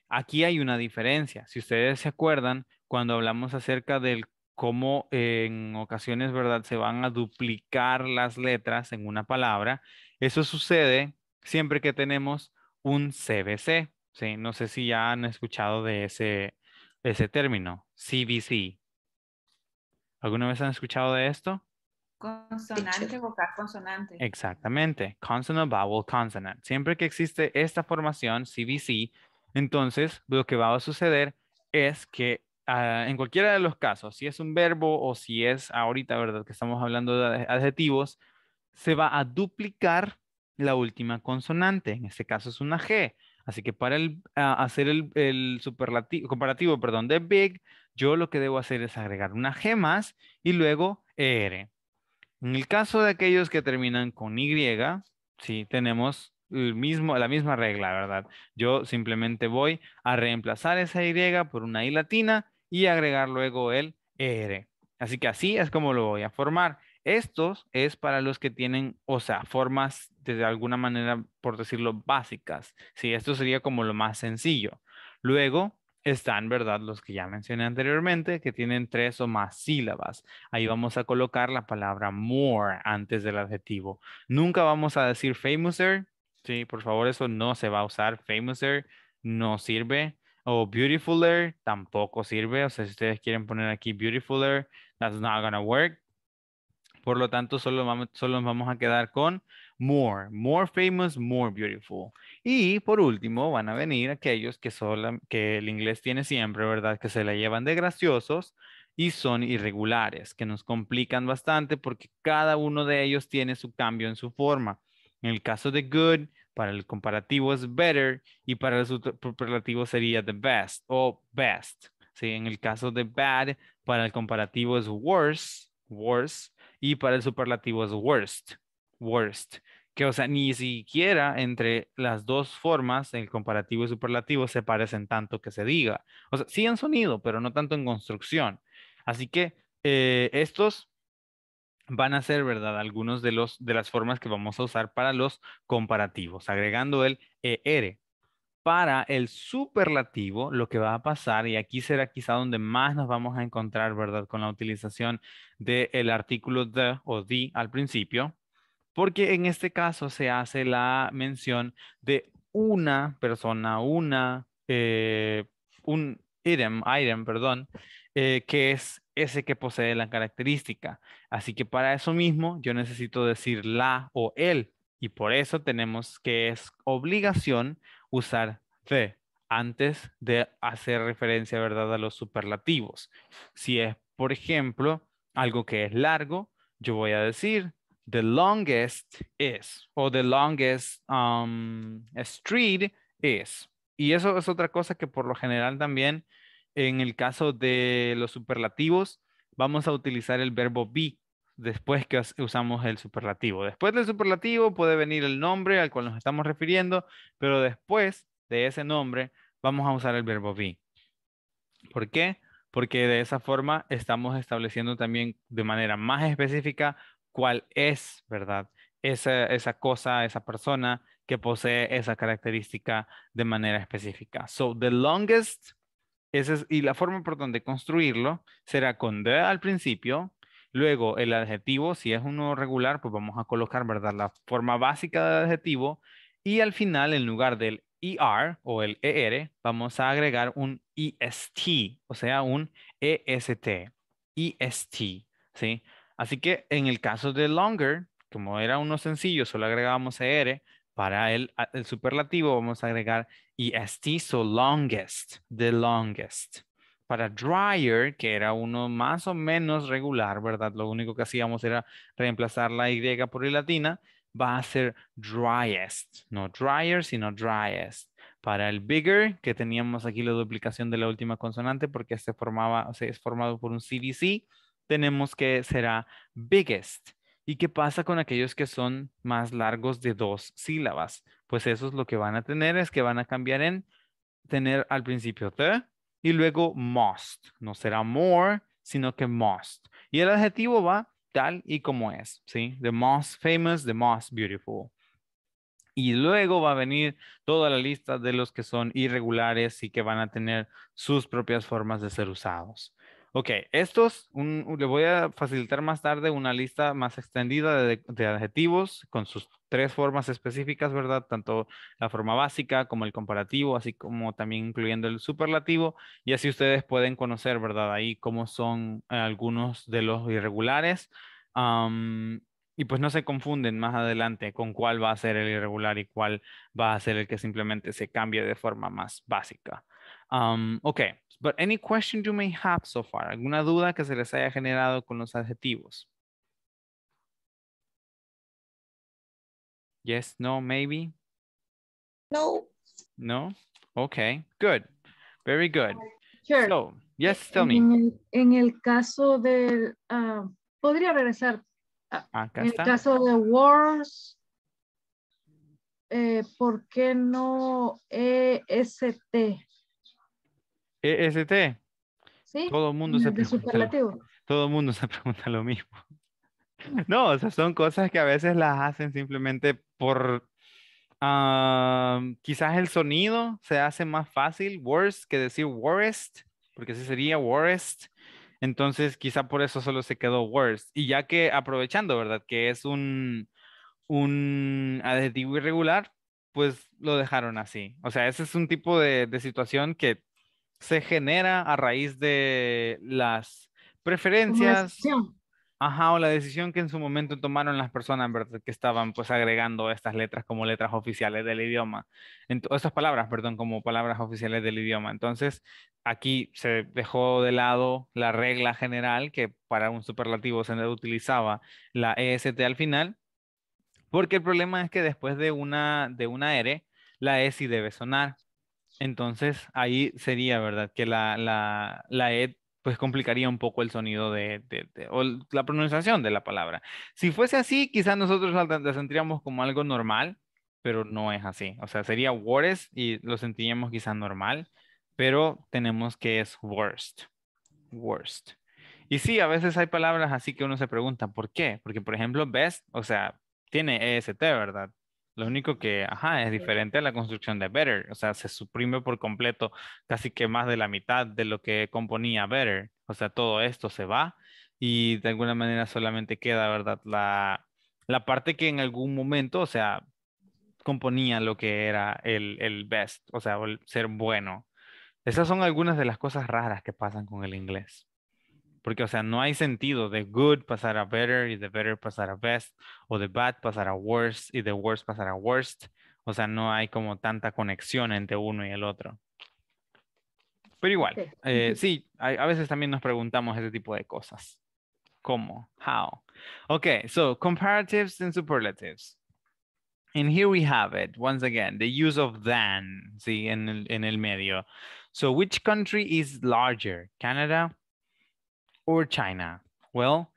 Aquí hay una diferencia. Si ustedes se acuerdan, cuando hablamos acerca del cómo en ocasiones, ¿verdad? Se van a duplicar las letras en una palabra. Eso sucede siempre que tenemos un CBC. ¿sí? No sé si ya han escuchado de ese, ese término, CBC. ¿Alguna vez han escuchado de esto? Consonante, vocal, consonante. Exactamente, consonant, vowel, consonant. Siempre que existe esta formación, CBC, entonces lo que va a suceder es que ah, en cualquiera de los casos, si es un verbo o si es ahorita, ¿verdad? Que estamos hablando de adjetivos, se va a duplicar la última consonante. En este caso es una G. Así que para el, ah, hacer el, el superlativo, comparativo perdón, de big, yo lo que debo hacer es agregar una G más y luego ER. En el caso de aquellos que terminan con Y, sí, tenemos el mismo, la misma regla, ¿verdad? Yo simplemente voy a reemplazar esa Y por una I latina y agregar luego el ER. Así que así es como lo voy a formar. Estos es para los que tienen, o sea, formas de alguna manera, por decirlo, básicas. Sí, esto sería como lo más sencillo. Luego están, ¿verdad? Los que ya mencioné anteriormente, que tienen tres o más sílabas. Ahí vamos a colocar la palabra more antes del adjetivo. Nunca vamos a decir famouser. Sí, por favor, eso no se va a usar. Famouser no sirve. O beautifuler tampoco sirve. O sea, si ustedes quieren poner aquí beautifuler, that's not gonna work. Por lo tanto, solo, vamos, solo nos vamos a quedar con more, more famous, more beautiful. Y por último, van a venir aquellos que, solo, que el inglés tiene siempre, ¿verdad? Que se la llevan de graciosos y son irregulares, que nos complican bastante porque cada uno de ellos tiene su cambio en su forma. En el caso de good, para el comparativo es better y para el superlativo sería the best o best. ¿sí? En el caso de bad, para el comparativo es worse, worse y para el superlativo es worst, worst. Que, o sea, ni siquiera entre las dos formas, el comparativo y superlativo, se parecen tanto que se diga. O sea, sí en sonido, pero no tanto en construcción. Así que eh, estos van a ser, ¿verdad? Algunos de, los, de las formas que vamos a usar para los comparativos, agregando el ER. Para el superlativo, lo que va a pasar, y aquí será quizá donde más nos vamos a encontrar, ¿verdad? Con la utilización del artículo the o the al principio, porque en este caso se hace la mención de una persona, una, eh, un item, item, perdón, eh, que es ese que posee la característica. Así que para eso mismo yo necesito decir la o el, y por eso tenemos que es obligación usar the antes de hacer referencia, ¿verdad?, a los superlativos. Si es, por ejemplo, algo que es largo, yo voy a decir the longest is o the longest um, street is. Y eso es otra cosa que por lo general también en el caso de los superlativos vamos a utilizar el verbo be después que usamos el superlativo. Después del superlativo puede venir el nombre al cual nos estamos refiriendo, pero después de ese nombre vamos a usar el verbo be. ¿Por qué? Porque de esa forma estamos estableciendo también de manera más específica cuál es, ¿verdad? Esa, esa cosa, esa persona que posee esa característica de manera específica. So, the longest, y la forma por donde construirlo será con the al principio, Luego, el adjetivo, si es uno regular, pues vamos a colocar, ¿verdad? La forma básica del adjetivo. Y al final, en lugar del ER o el ER, vamos a agregar un EST, o sea, un EST. EST, ¿sí? Así que en el caso de longer, como era uno sencillo, solo agregábamos ER. Para el, superlativo vamos a agregar EST, so longest, the longest. Para dryer, que era uno más o menos regular, ¿verdad? Lo único que hacíamos era reemplazar la Y por la latina, va a ser driest, no dryer, sino driest. Para el bigger, que teníamos aquí la duplicación de la última consonante porque este formaba, o sea, es formado por un CDC, tenemos que será biggest. ¿Y qué pasa con aquellos que son más largos de dos sílabas? Pues eso es lo que van a tener, es que van a cambiar en tener al principio the y luego must. No será more, sino que must. Y el adjetivo va tal y como es, ¿sí? The most famous, the most beautiful. Y luego va a venir toda la lista de los que son irregulares y que van a tener sus propias formas de ser usados. Ok, estos le voy a facilitar más tarde una lista más extendida de, adjetivos con sus tres formas específicas, ¿verdad? Tanto la forma básica como el comparativo, así como también incluyendo el superlativo. Y así ustedes pueden conocer, ¿verdad? Ahí cómo son algunos de los irregulares. Y pues no se confunden más adelante con cuál va a ser el irregular y cuál va a ser el que simplemente se cambie de forma más básica. Okay, but any question you may have so far? ¿Alguna duda que se les haya generado con los adjetivos? Yes, no, maybe? No. No? Okay, good. Very good. Sure. So, yes, tell me. En el, en el caso del, ah, podría regresar. Acá En el caso de wars, eh, ¿por qué no EST? EST. ¿Sí? Todo el mundo se pregunta. Todo el mundo se pregunta lo mismo. No, o sea, son cosas que a veces las hacen simplemente por ah, quizás el sonido se hace más fácil, worse, que decir worst, porque así sería worst. Entonces, quizá por eso solo se quedó worst. Y ya que aprovechando, ¿verdad? Que es un, un adjetivo irregular, pues lo dejaron así. O sea, ese es un tipo de, de situación que se genera a raíz de las preferencias. Ajá, o la decisión que en su momento tomaron las personas, ¿verdad? Que estaban pues agregando estas letras como letras oficiales del idioma. Estas palabras, perdón, como palabras oficiales del idioma. Entonces, aquí se dejó de lado la regla general que para un superlativo se utilizaba la EST al final, porque el problema es que después de una, de una R, la E sí debe sonar. Entonces, ahí sería, ¿verdad? Que la, la, la E pues complicaría un poco el sonido de, de- o la pronunciación de la palabra. Si fuese así, quizás nosotros la sentiríamos como algo normal, pero no es así. O sea, sería worst y lo sentiríamos quizás normal, pero tenemos que es worst. Worst. Y sí, a veces hay palabras así que uno se pregunta, ¿por qué? Porque, por ejemplo, best, o sea, tiene EST, ¿verdad? Lo único que, ajá, es diferente a la construcción de better. O sea, se suprime por completo casi que más de la mitad de lo que componía better. O sea, todo esto se va y de alguna manera solamente queda, ¿verdad? La, la parte que en algún momento, o sea, componía lo que era el, el best, o sea, el ser bueno. Esas son algunas de las cosas raras que pasan con el inglés. Porque, o sea, no hay sentido de good pasar a better y de better pasar a best, o de bad pasar a worse y de worse pasar a worst. O sea, no hay como tanta conexión entre uno y el otro. Pero igual, Ok, eh, sí, a, a veces también nos preguntamos ese tipo de cosas. ¿Cómo? How? Okay, so comparatives and superlatives. And here we have it, once again, the use of than, sí, en el, en el medio. So which country is larger, Canada or China? Well,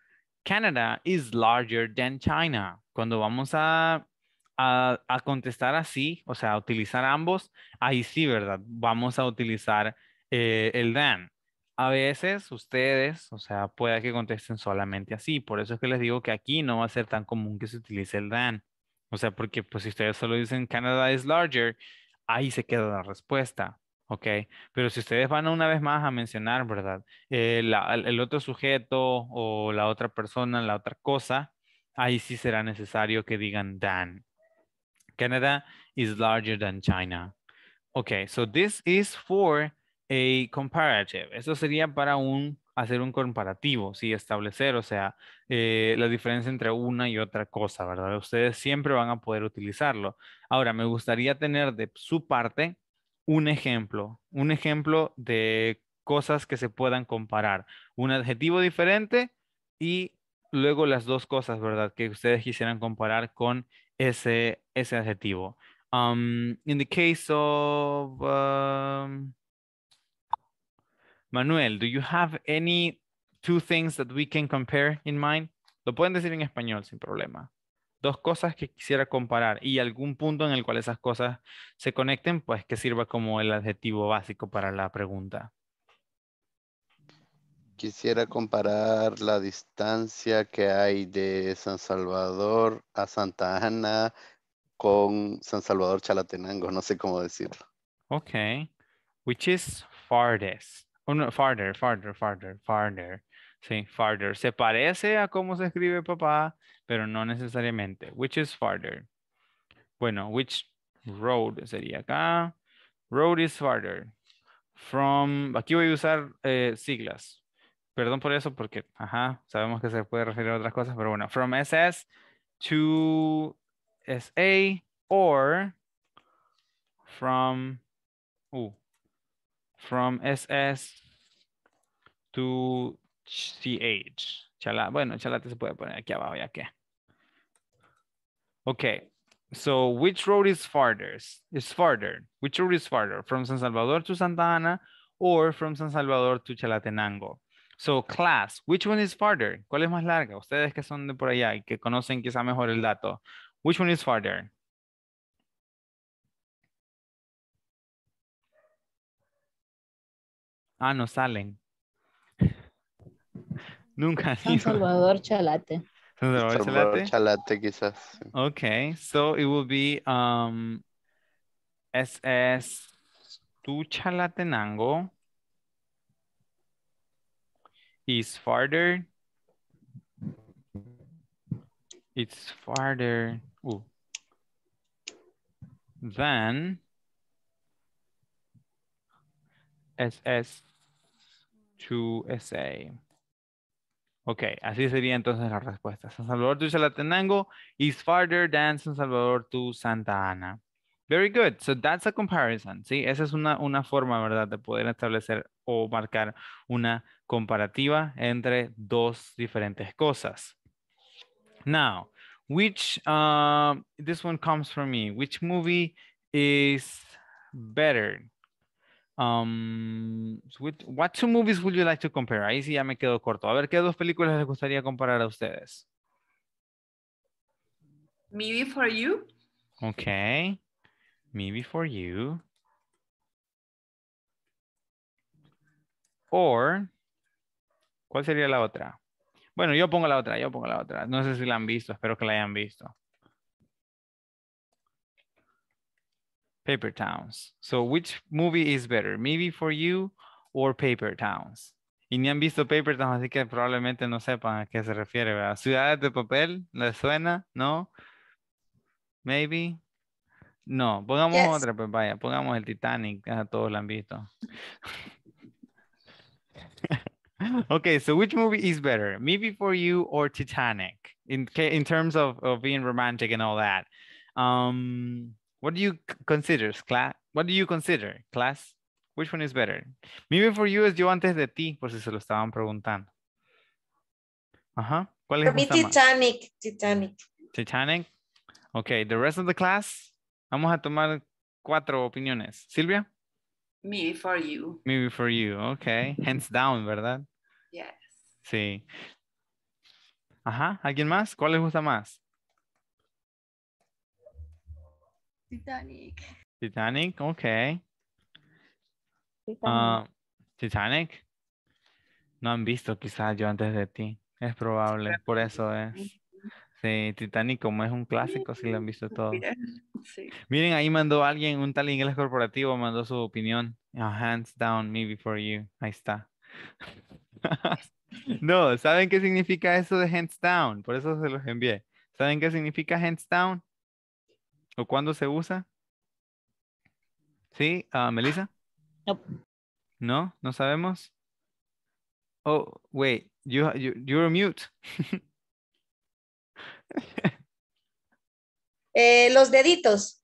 Canada is larger than China. Cuando vamos a, a, contestar así, o sea, utilizar ambos, ahí sí, ¿verdad? Vamos a utilizar eh, el than. A veces ustedes, o sea, puede que contesten solamente así. Por eso es que les digo que aquí no va a ser tan común que se utilice el than. O sea, porque pues si ustedes solo dicen Canada is larger, ahí se queda la respuesta. ¿Ok? Pero si ustedes van una vez más a mencionar, ¿verdad? Eh, la- el otro sujeto o la otra persona, la otra cosa, ahí sí será necesario que digan than. Canada is larger than China. Okay, so this is for a comparative. Eso sería para un hacer un comparativo, sí, establecer, o sea, eh, la diferencia entre una y otra cosa, ¿verdad? Ustedes siempre van a poder utilizarlo. Ahora, me gustaría tener de su parte un ejemplo, un ejemplo de cosas que se puedan comparar. Un adjetivo diferente y luego las dos cosas, ¿verdad? Que ustedes quisieran comparar con ese, ese adjetivo. Um, in the case of um, Manuel, do you have any two things that we can compare in mind? Lo pueden decir en español sin problema. Dos cosas que quisiera comparar y algún punto en el cual esas cosas se conecten, pues que sirva como el adjetivo básico para la pregunta. Quisiera comparar la distancia que hay de San Salvador a Santa Ana con San Salvador Chalatenango, no sé cómo decirlo. Okay. Which is farthest. Oh, no, farther, farther, farther, farther. Sí, farther. Se parece a cómo se escribe papá, pero no necesariamente. Which is farther. Bueno, which road sería acá. Road is farther. From, aquí voy a usar eh, siglas. Perdón por eso porque, ajá, sabemos que se puede referir a otras cosas, pero bueno, from SS to SA or from, ooh, from SS to CH. Chala, bueno, Chalate se puede poner aquí abajo ya que. Okay, so which road is farther? Is farther. Which road is farther? From San Salvador to Santa Ana or from San Salvador to Chalatenango? So class, which one is farther? ¿Cuál es más larga? Ustedes que son de por allá y que conocen quizá mejor el dato. Which one is farther? Ah, no salen. Nunca han San ido. Salvador Chalate. San Salvador Salvador Chalate? Chalate quizás. sí. Okay, so it will be um SS to Chalatenango is farther. It's farther ooh, than SS to SA. Ok, así sería entonces la respuesta. San Salvador to Chalatenango is farther than San Salvador to Santa Ana. Very good. So that's a comparison. Sí, esa es una, una forma, ¿verdad? De poder establecer o marcar una comparativa entre dos diferentes cosas. Now, which, um, this one comes from me. Which movie is better? Um, with, what two movies would you like to compare? Ahí sí ya me quedo corto. A ver, ¿qué dos películas les gustaría comparar a ustedes? Maybe for you. Okay. Maybe for you. Or, ¿cuál sería la otra? Bueno, yo pongo la otra, yo pongo la otra. No sé si la han visto, espero que la hayan visto. Paper Towns. So, which movie is better? Maybe for you or Paper Towns? Y ni han visto Paper Towns, así que probablemente no sepan a qué se refiere, ¿verdad? Ciudades de papel, ¿les suena? ¿No? Maybe. No, pongamos Yes. otra, pues vaya, pongamos el Titanic, a todos la han visto. okay, so which movie is better, Maybe for You or Titanic? In in terms of, of being romantic and all that. Um, what do you consider, class? What do you consider, class? Which one is better? Maybe for You es yo antes de ti, por si se lo estaban preguntando. Ajá. ¿Cuál me, más? Titanic, Titanic. Titanic. Okay, the rest of the class. Vamos a tomar cuatro opiniones. Silvia? Maybe for you. Maybe for you. Okay. Hands down, ¿verdad? Yes. Sí. Ajá. ¿Alguien más? ¿Cuál les gusta más? Titanic. Titanic. Okay. Titanic. Ah, Titanic. No han visto quizás yo antes de ti. Es probable. Por eso es. Sí, Titanic como es un clásico, sí lo han visto todos. Sí. Miren, ahí mandó alguien, un tal inglés corporativo, mandó su opinión. Ah, hands down, maybe for you. Ahí está. no, ¿saben qué significa eso de hands down? Por eso se los envié. ¿Saben qué significa hands down? ¿O cuándo se usa? ¿Sí? Ah, ¿Melissa? Nope. ¿No? ¿No sabemos? Oh, wait. You, you, you're mute. Eh, los deditos.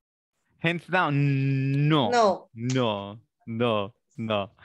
Hands down. No. No. No, no, no.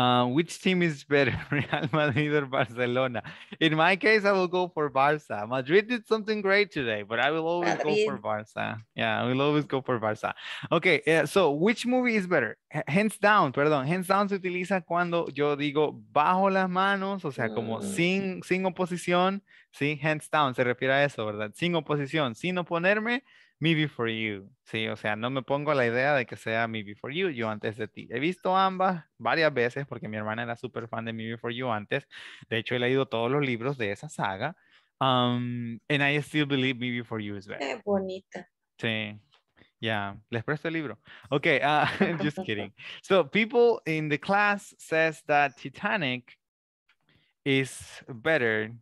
Uh, which team is better, Real Madrid or Barcelona? In my case, I will go for Barca. Madrid did something great today, but I will always go for. Barca. Yeah, I will always go for Barca. Okay, uh, so which movie is better? H- Hands down, perdón. Hands down se utiliza cuando yo digo bajo las manos, o sea, como Mm. sin, sin oposición, ¿sí? Hands down se refiere a eso, ¿verdad? Sin oposición, sin oponerme, Maybe for you. Sí, o sea, no me pongo la idea de que sea Maybe for you, yo antes de ti. He visto ambas varias veces porque mi hermana era súper fan de Maybe for you antes. De hecho, he leído todos los libros de esa saga. Um, and I still believe Maybe for you is better. Qué bonita. Sí. Yeah, les presto el libro. Okay, uh, just kidding. So people in the class says that Titanic is better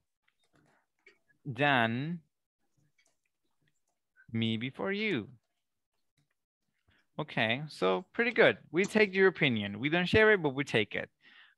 than Me Before You. Okay, so pretty good. We take your opinion. We don't share it, but we take it.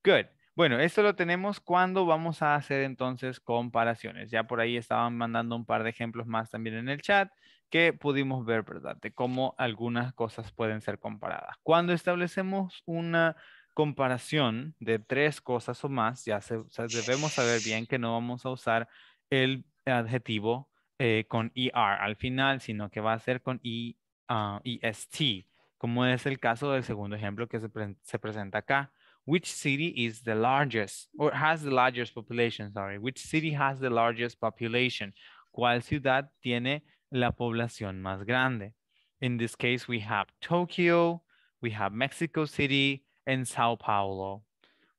Good. Bueno, esto lo tenemos cuando vamos a hacer entonces comparaciones. Ya por ahí estaban mandando un par de ejemplos más también en el chat que pudimos ver, ¿verdad? De cómo algunas cosas pueden ser comparadas. Cuando establecemos una comparación de tres cosas o más, ya se, o sea, debemos saber bien que no vamos a usar el adjetivo eh, con ER al final, sino que va a ser con E, ah, EST, como es el caso del segundo ejemplo que se, pre- se presenta acá. Which city is the largest, or has the largest population, sorry. Which city has the largest population? ¿Cuál ciudad tiene la población más grande? In this case, we have Tokyo, we have Mexico City, and Sao Paulo.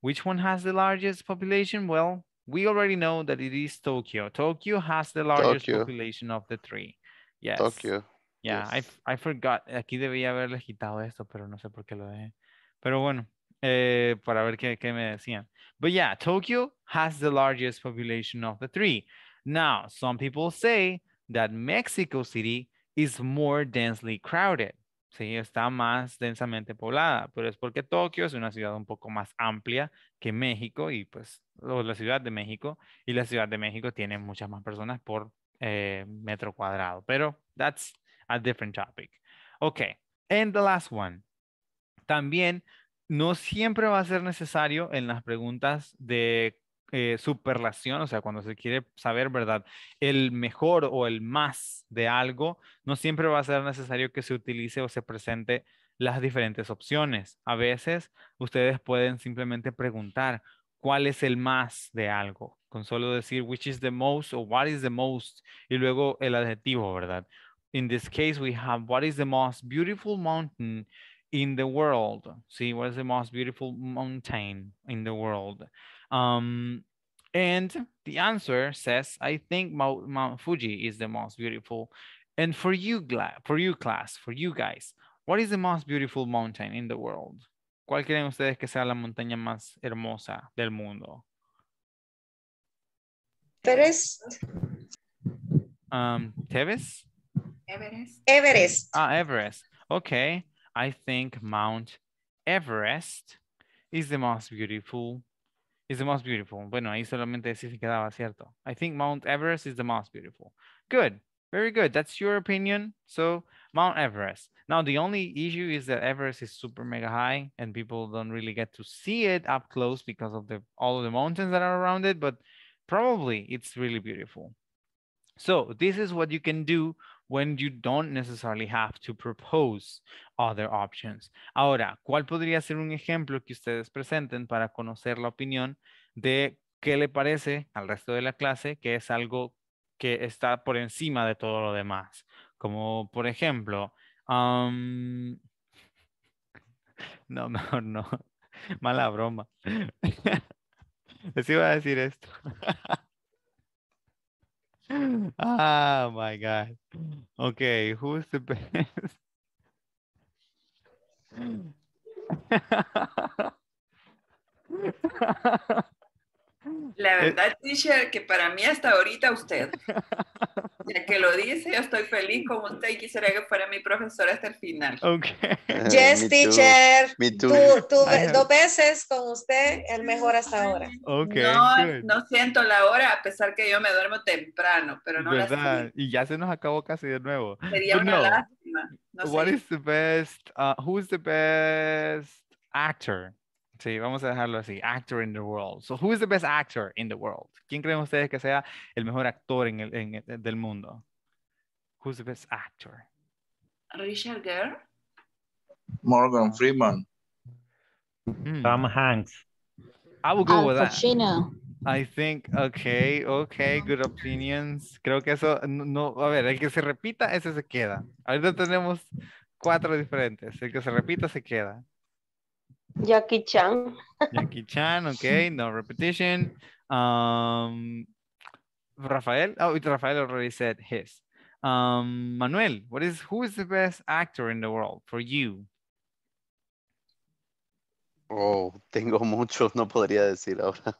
Which one has the largest population? Well, we already know that it is Tokyo. Tokyo has the largest Tokyo. population of the three. Yes. Tokyo. Yeah, I, yes. f- I forgot. Aquí debía haberle quitado esto, pero no sé por qué lo dejé. Pero bueno, eh, para ver qué, qué me decían. But yeah, Tokyo has the largest population of the three. Now, some people say that Mexico City is more densely crowded. Sí, está más densamente poblada, pero es porque Tokio es una ciudad un poco más amplia que México y pues la ciudad de México y la ciudad de México tiene muchas más personas por eh, metro cuadrado, pero that's a different topic. Okay, and the last one. También no siempre va a ser necesario en las preguntas de eh, superlación, o sea, cuando se quiere saber, ¿verdad? El mejor o el más de algo, no siempre va a ser necesario que se utilice o se presente las diferentes opciones. A veces ustedes pueden simplemente preguntar cuál es el más de algo, con solo decir which is the most o what is the most y luego el adjetivo, ¿verdad? In this case, we have what is the most beautiful mountain in the world. See, what is the most beautiful mountain in the world? Um, and the answer says, I think Mount, Mount Fuji is the most beautiful. And for you, for you class, for you guys, what is the most beautiful mountain in the world? ¿Cuál creen ustedes que sea la montaña más hermosa del mundo? Everest. Um, Tevis? Everest. Everest. Ah, Everest. Okay. I think Mount Everest is the most beautiful. Is the most beautiful. Bueno, ahí solamente sí se quedaba, ¿cierto? I think Mount Everest is the most beautiful. Good. Very good. That's your opinion. So Mount Everest. Now, the only issue is that Everest is super mega high and people don't really get to see it up close because of the all of the mountains that are around it, but probably it's really beautiful. So this is what you can do when you don't necessarily have to propose other options. Ahora, ¿cuál podría ser un ejemplo que ustedes presenten para conocer la opinión de qué le parece al resto de la clase que es algo que está por encima de todo lo demás? Como por ejemplo, um, no, mejor no, mala broma. Les iba a decir esto. Oh my God. Okay, who's the best? La Eh, verdad, teacher, que para mí hasta ahorita usted. Ya que lo dice, yo estoy feliz con usted y quisiera que fuera mi profesora hasta el final. Okay. Yes, Me too. teacher. Me too. Tú, tú have- dos veces con usted, el mejor hasta ahora. Okay, no, good. no siento la hora, a pesar que yo me duermo temprano, pero no la ¿Verdad? siento. Y ya se nos acabó casi de nuevo. Sería But una no, lástima. No what sé. is the best, uh, who's the best actor? Sí, vamos a dejarlo así, actor in the world. So, who is the best actor in the world? ¿Quién creen ustedes que sea el mejor actor en el, en el- del mundo? Who's the best actor? Richard Gere. Morgan Freeman. Hmm, Tom Hanks. I will go Al with that. Pacino. I think, okay, okay, good opinions. Creo que eso, no, no- a ver, el que se repita, ese se queda. Ahorita tenemos cuatro diferentes. El que se repita, se queda. Jackie Chan. Jackie Chan, okay, no repetition. Um, Rafael, oh, Rafael already said his. Um, Manuel, what is, who is the best actor in the world for you? Oh, tengo muchos, no podría decir ahora.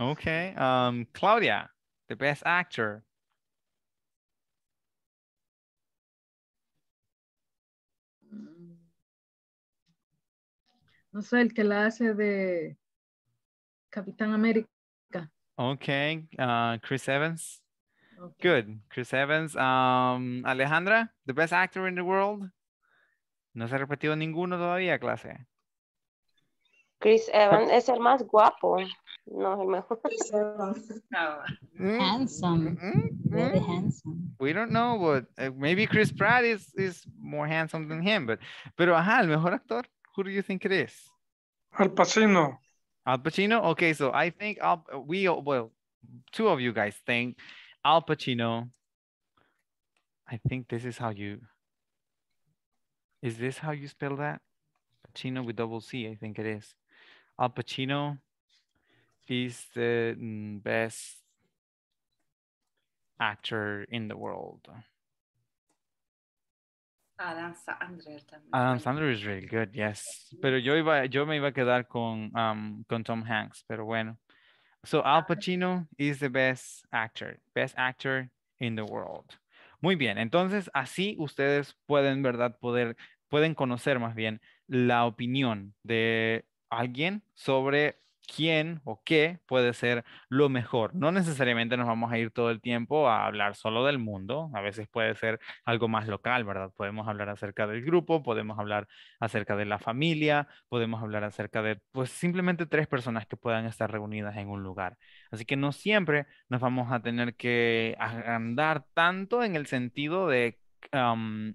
Okay, um, Claudia, the best actor. No sé, el que la hace de Capitán América. Okay, uh, Chris Evans. Good, Chris Evans. Um, Alejandra, the best actor in the world. No se ha repetido ninguno todavía, clase. Chris Evans es el más guapo. No es el mejor. Mm, Handsome. Very handsome. We don't know, but uh, maybe Chris Pratt is, is more handsome than him. But, pero ajá, el mejor actor, who do you think it is? Al Pacino. Al Pacino? Okay, so I think Al, we, well, two of you guys think Al Pacino. I think this is how you, is this how you spell that? Pacino with double C, I think it is. Al Pacino is the mm, best actor in the world. Adam Sandler también. Adam Sandler is really good, yes. Pero yo iba, yo me iba a quedar con, um, con Tom Hanks, pero bueno. So Al Pacino is the best actor, best actor in the world. Muy bien, entonces así ustedes pueden, ¿verdad? Poder, pueden conocer más bien la opinión de alguien sobre quién o qué puede ser lo mejor. No necesariamente nos vamos a ir todo el tiempo a hablar solo del mundo, a veces puede ser algo más local, ¿verdad? Podemos hablar acerca del grupo, podemos hablar acerca de la familia, podemos hablar acerca de, pues simplemente tres personas que puedan estar reunidas en un lugar. Así que no siempre nos vamos a tener que agrandar tanto en el sentido de... um,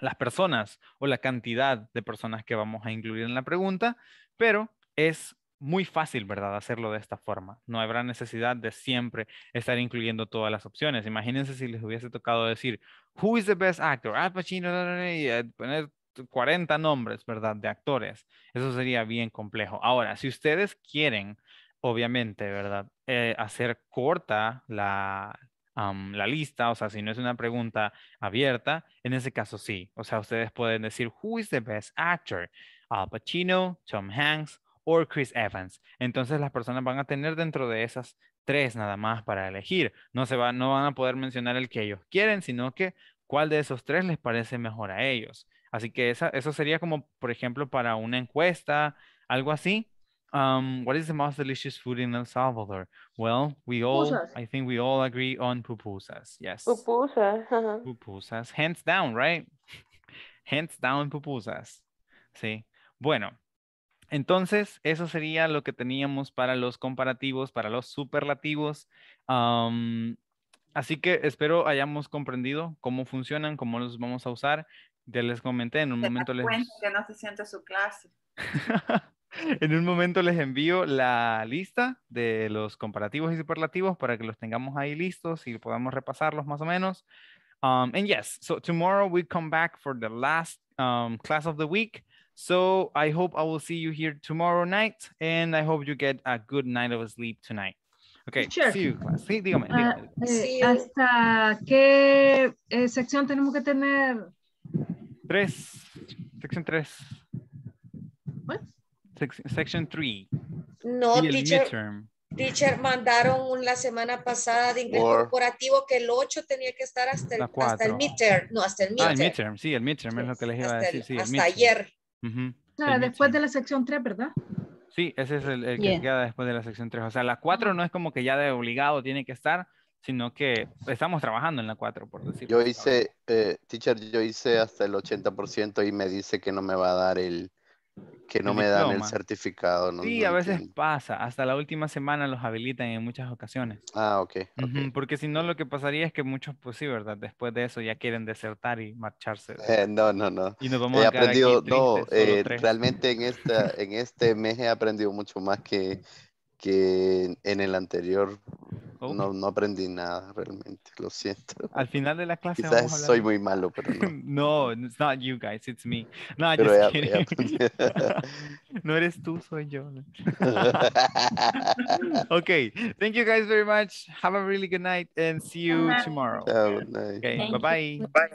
las personas o la cantidad de personas que vamos a incluir en la pregunta, pero es muy fácil, ¿verdad? Hacerlo de esta forma. No habrá necesidad de siempre estar incluyendo todas las opciones. Imagínense si les hubiese tocado decir, who is the best actor? Al Pacino, y eh, poner 40 nombres, ¿verdad? De actores. Eso sería bien complejo. Ahora, si ustedes quieren, obviamente, ¿verdad? Eh, hacer corta la, am, la lista, o sea, si no es una pregunta abierta, en ese caso sí. O sea, ustedes pueden decir, who is the best actor? Al Pacino, Tom Hanks o Chris Evans. Entonces las personas van a tener dentro de esas tres nada más para elegir. No, se va, no van a poder mencionar el que ellos quieren, sino que cuál de esos tres les parece mejor a ellos. Así que esa, eso sería como, por ejemplo, para una encuesta, algo así. Um, what is the most delicious food in El Salvador? Well, we all, Pupusas. I think we all agree on pupusas. Yes. Pupusa. ajá. Pupusas. Hands down, right? Hands down pupusas. Sí. Bueno, entonces eso sería lo que teníamos para los comparativos, para los superlativos. Así que espero hayamos comprendido cómo funcionan, cómo los vamos a usar. Ya les comenté, en un momento les... cuenta que no se siente su clase. En un momento les envío la lista de los comparativos y superlativos para que los tengamos ahí listos y podamos repasarlos más o menos. Um, and yes, so tomorrow we come back for the last um, class of the week. So I hope I will see you here tomorrow night and I hope you get a good night of sleep tonight. Okay, Teacher. see you class. Sí, dígame, Ah, dígame. eh, ¿Hasta qué eh, sección tenemos que tener? Tres, sección tres. What? Sec- section three. No, y el teacher, midterm. teacher, mandaron la semana pasada de inglés Four. corporativo que el 8 tenía que estar hasta el, hasta el midterm. No, hasta el Ah, el midterm. midterm, sí, el midterm es lo que les iba a decir. el- sí, el hasta midterm. Ujú, Claro, el después de la sección 3, ¿verdad? Sí, ese es el, el que Yeah. queda después de la sección 3. O sea, la 4 no es como que ya de obligado tiene que estar, sino que estamos trabajando en la 4, por decirlo. Yo hice, eh, teacher, yo hice hasta el 80% y me dice que no me va a dar el, que no me dan el diploma. certificado. No, Sí, no a veces entiendo. pasa. Hasta la última semana los habilitan en muchas ocasiones. Ah, ok. Ujú, Porque si no, lo que pasaría es que muchos, pues sí, ¿verdad? Después de eso ya quieren desertar y marcharse. Eh, no, no, no. Y nos vamos He a aquí aprendido, no, tristes, solo eh, realmente en esta, en este mes he aprendido mucho más que, que en el anterior. Oh. No, no aprendí nada realmente, lo siento. Al final de la clase vamos a Quizás hablar. soy muy malo, pero no. No, it's not you guys, it's me. No, Pero just he- kidding. no eres tú, soy yo. okay, thank you guys very much. Have a really good night and see you Bye. tomorrow. Night. Okay, Thank bye you. bye.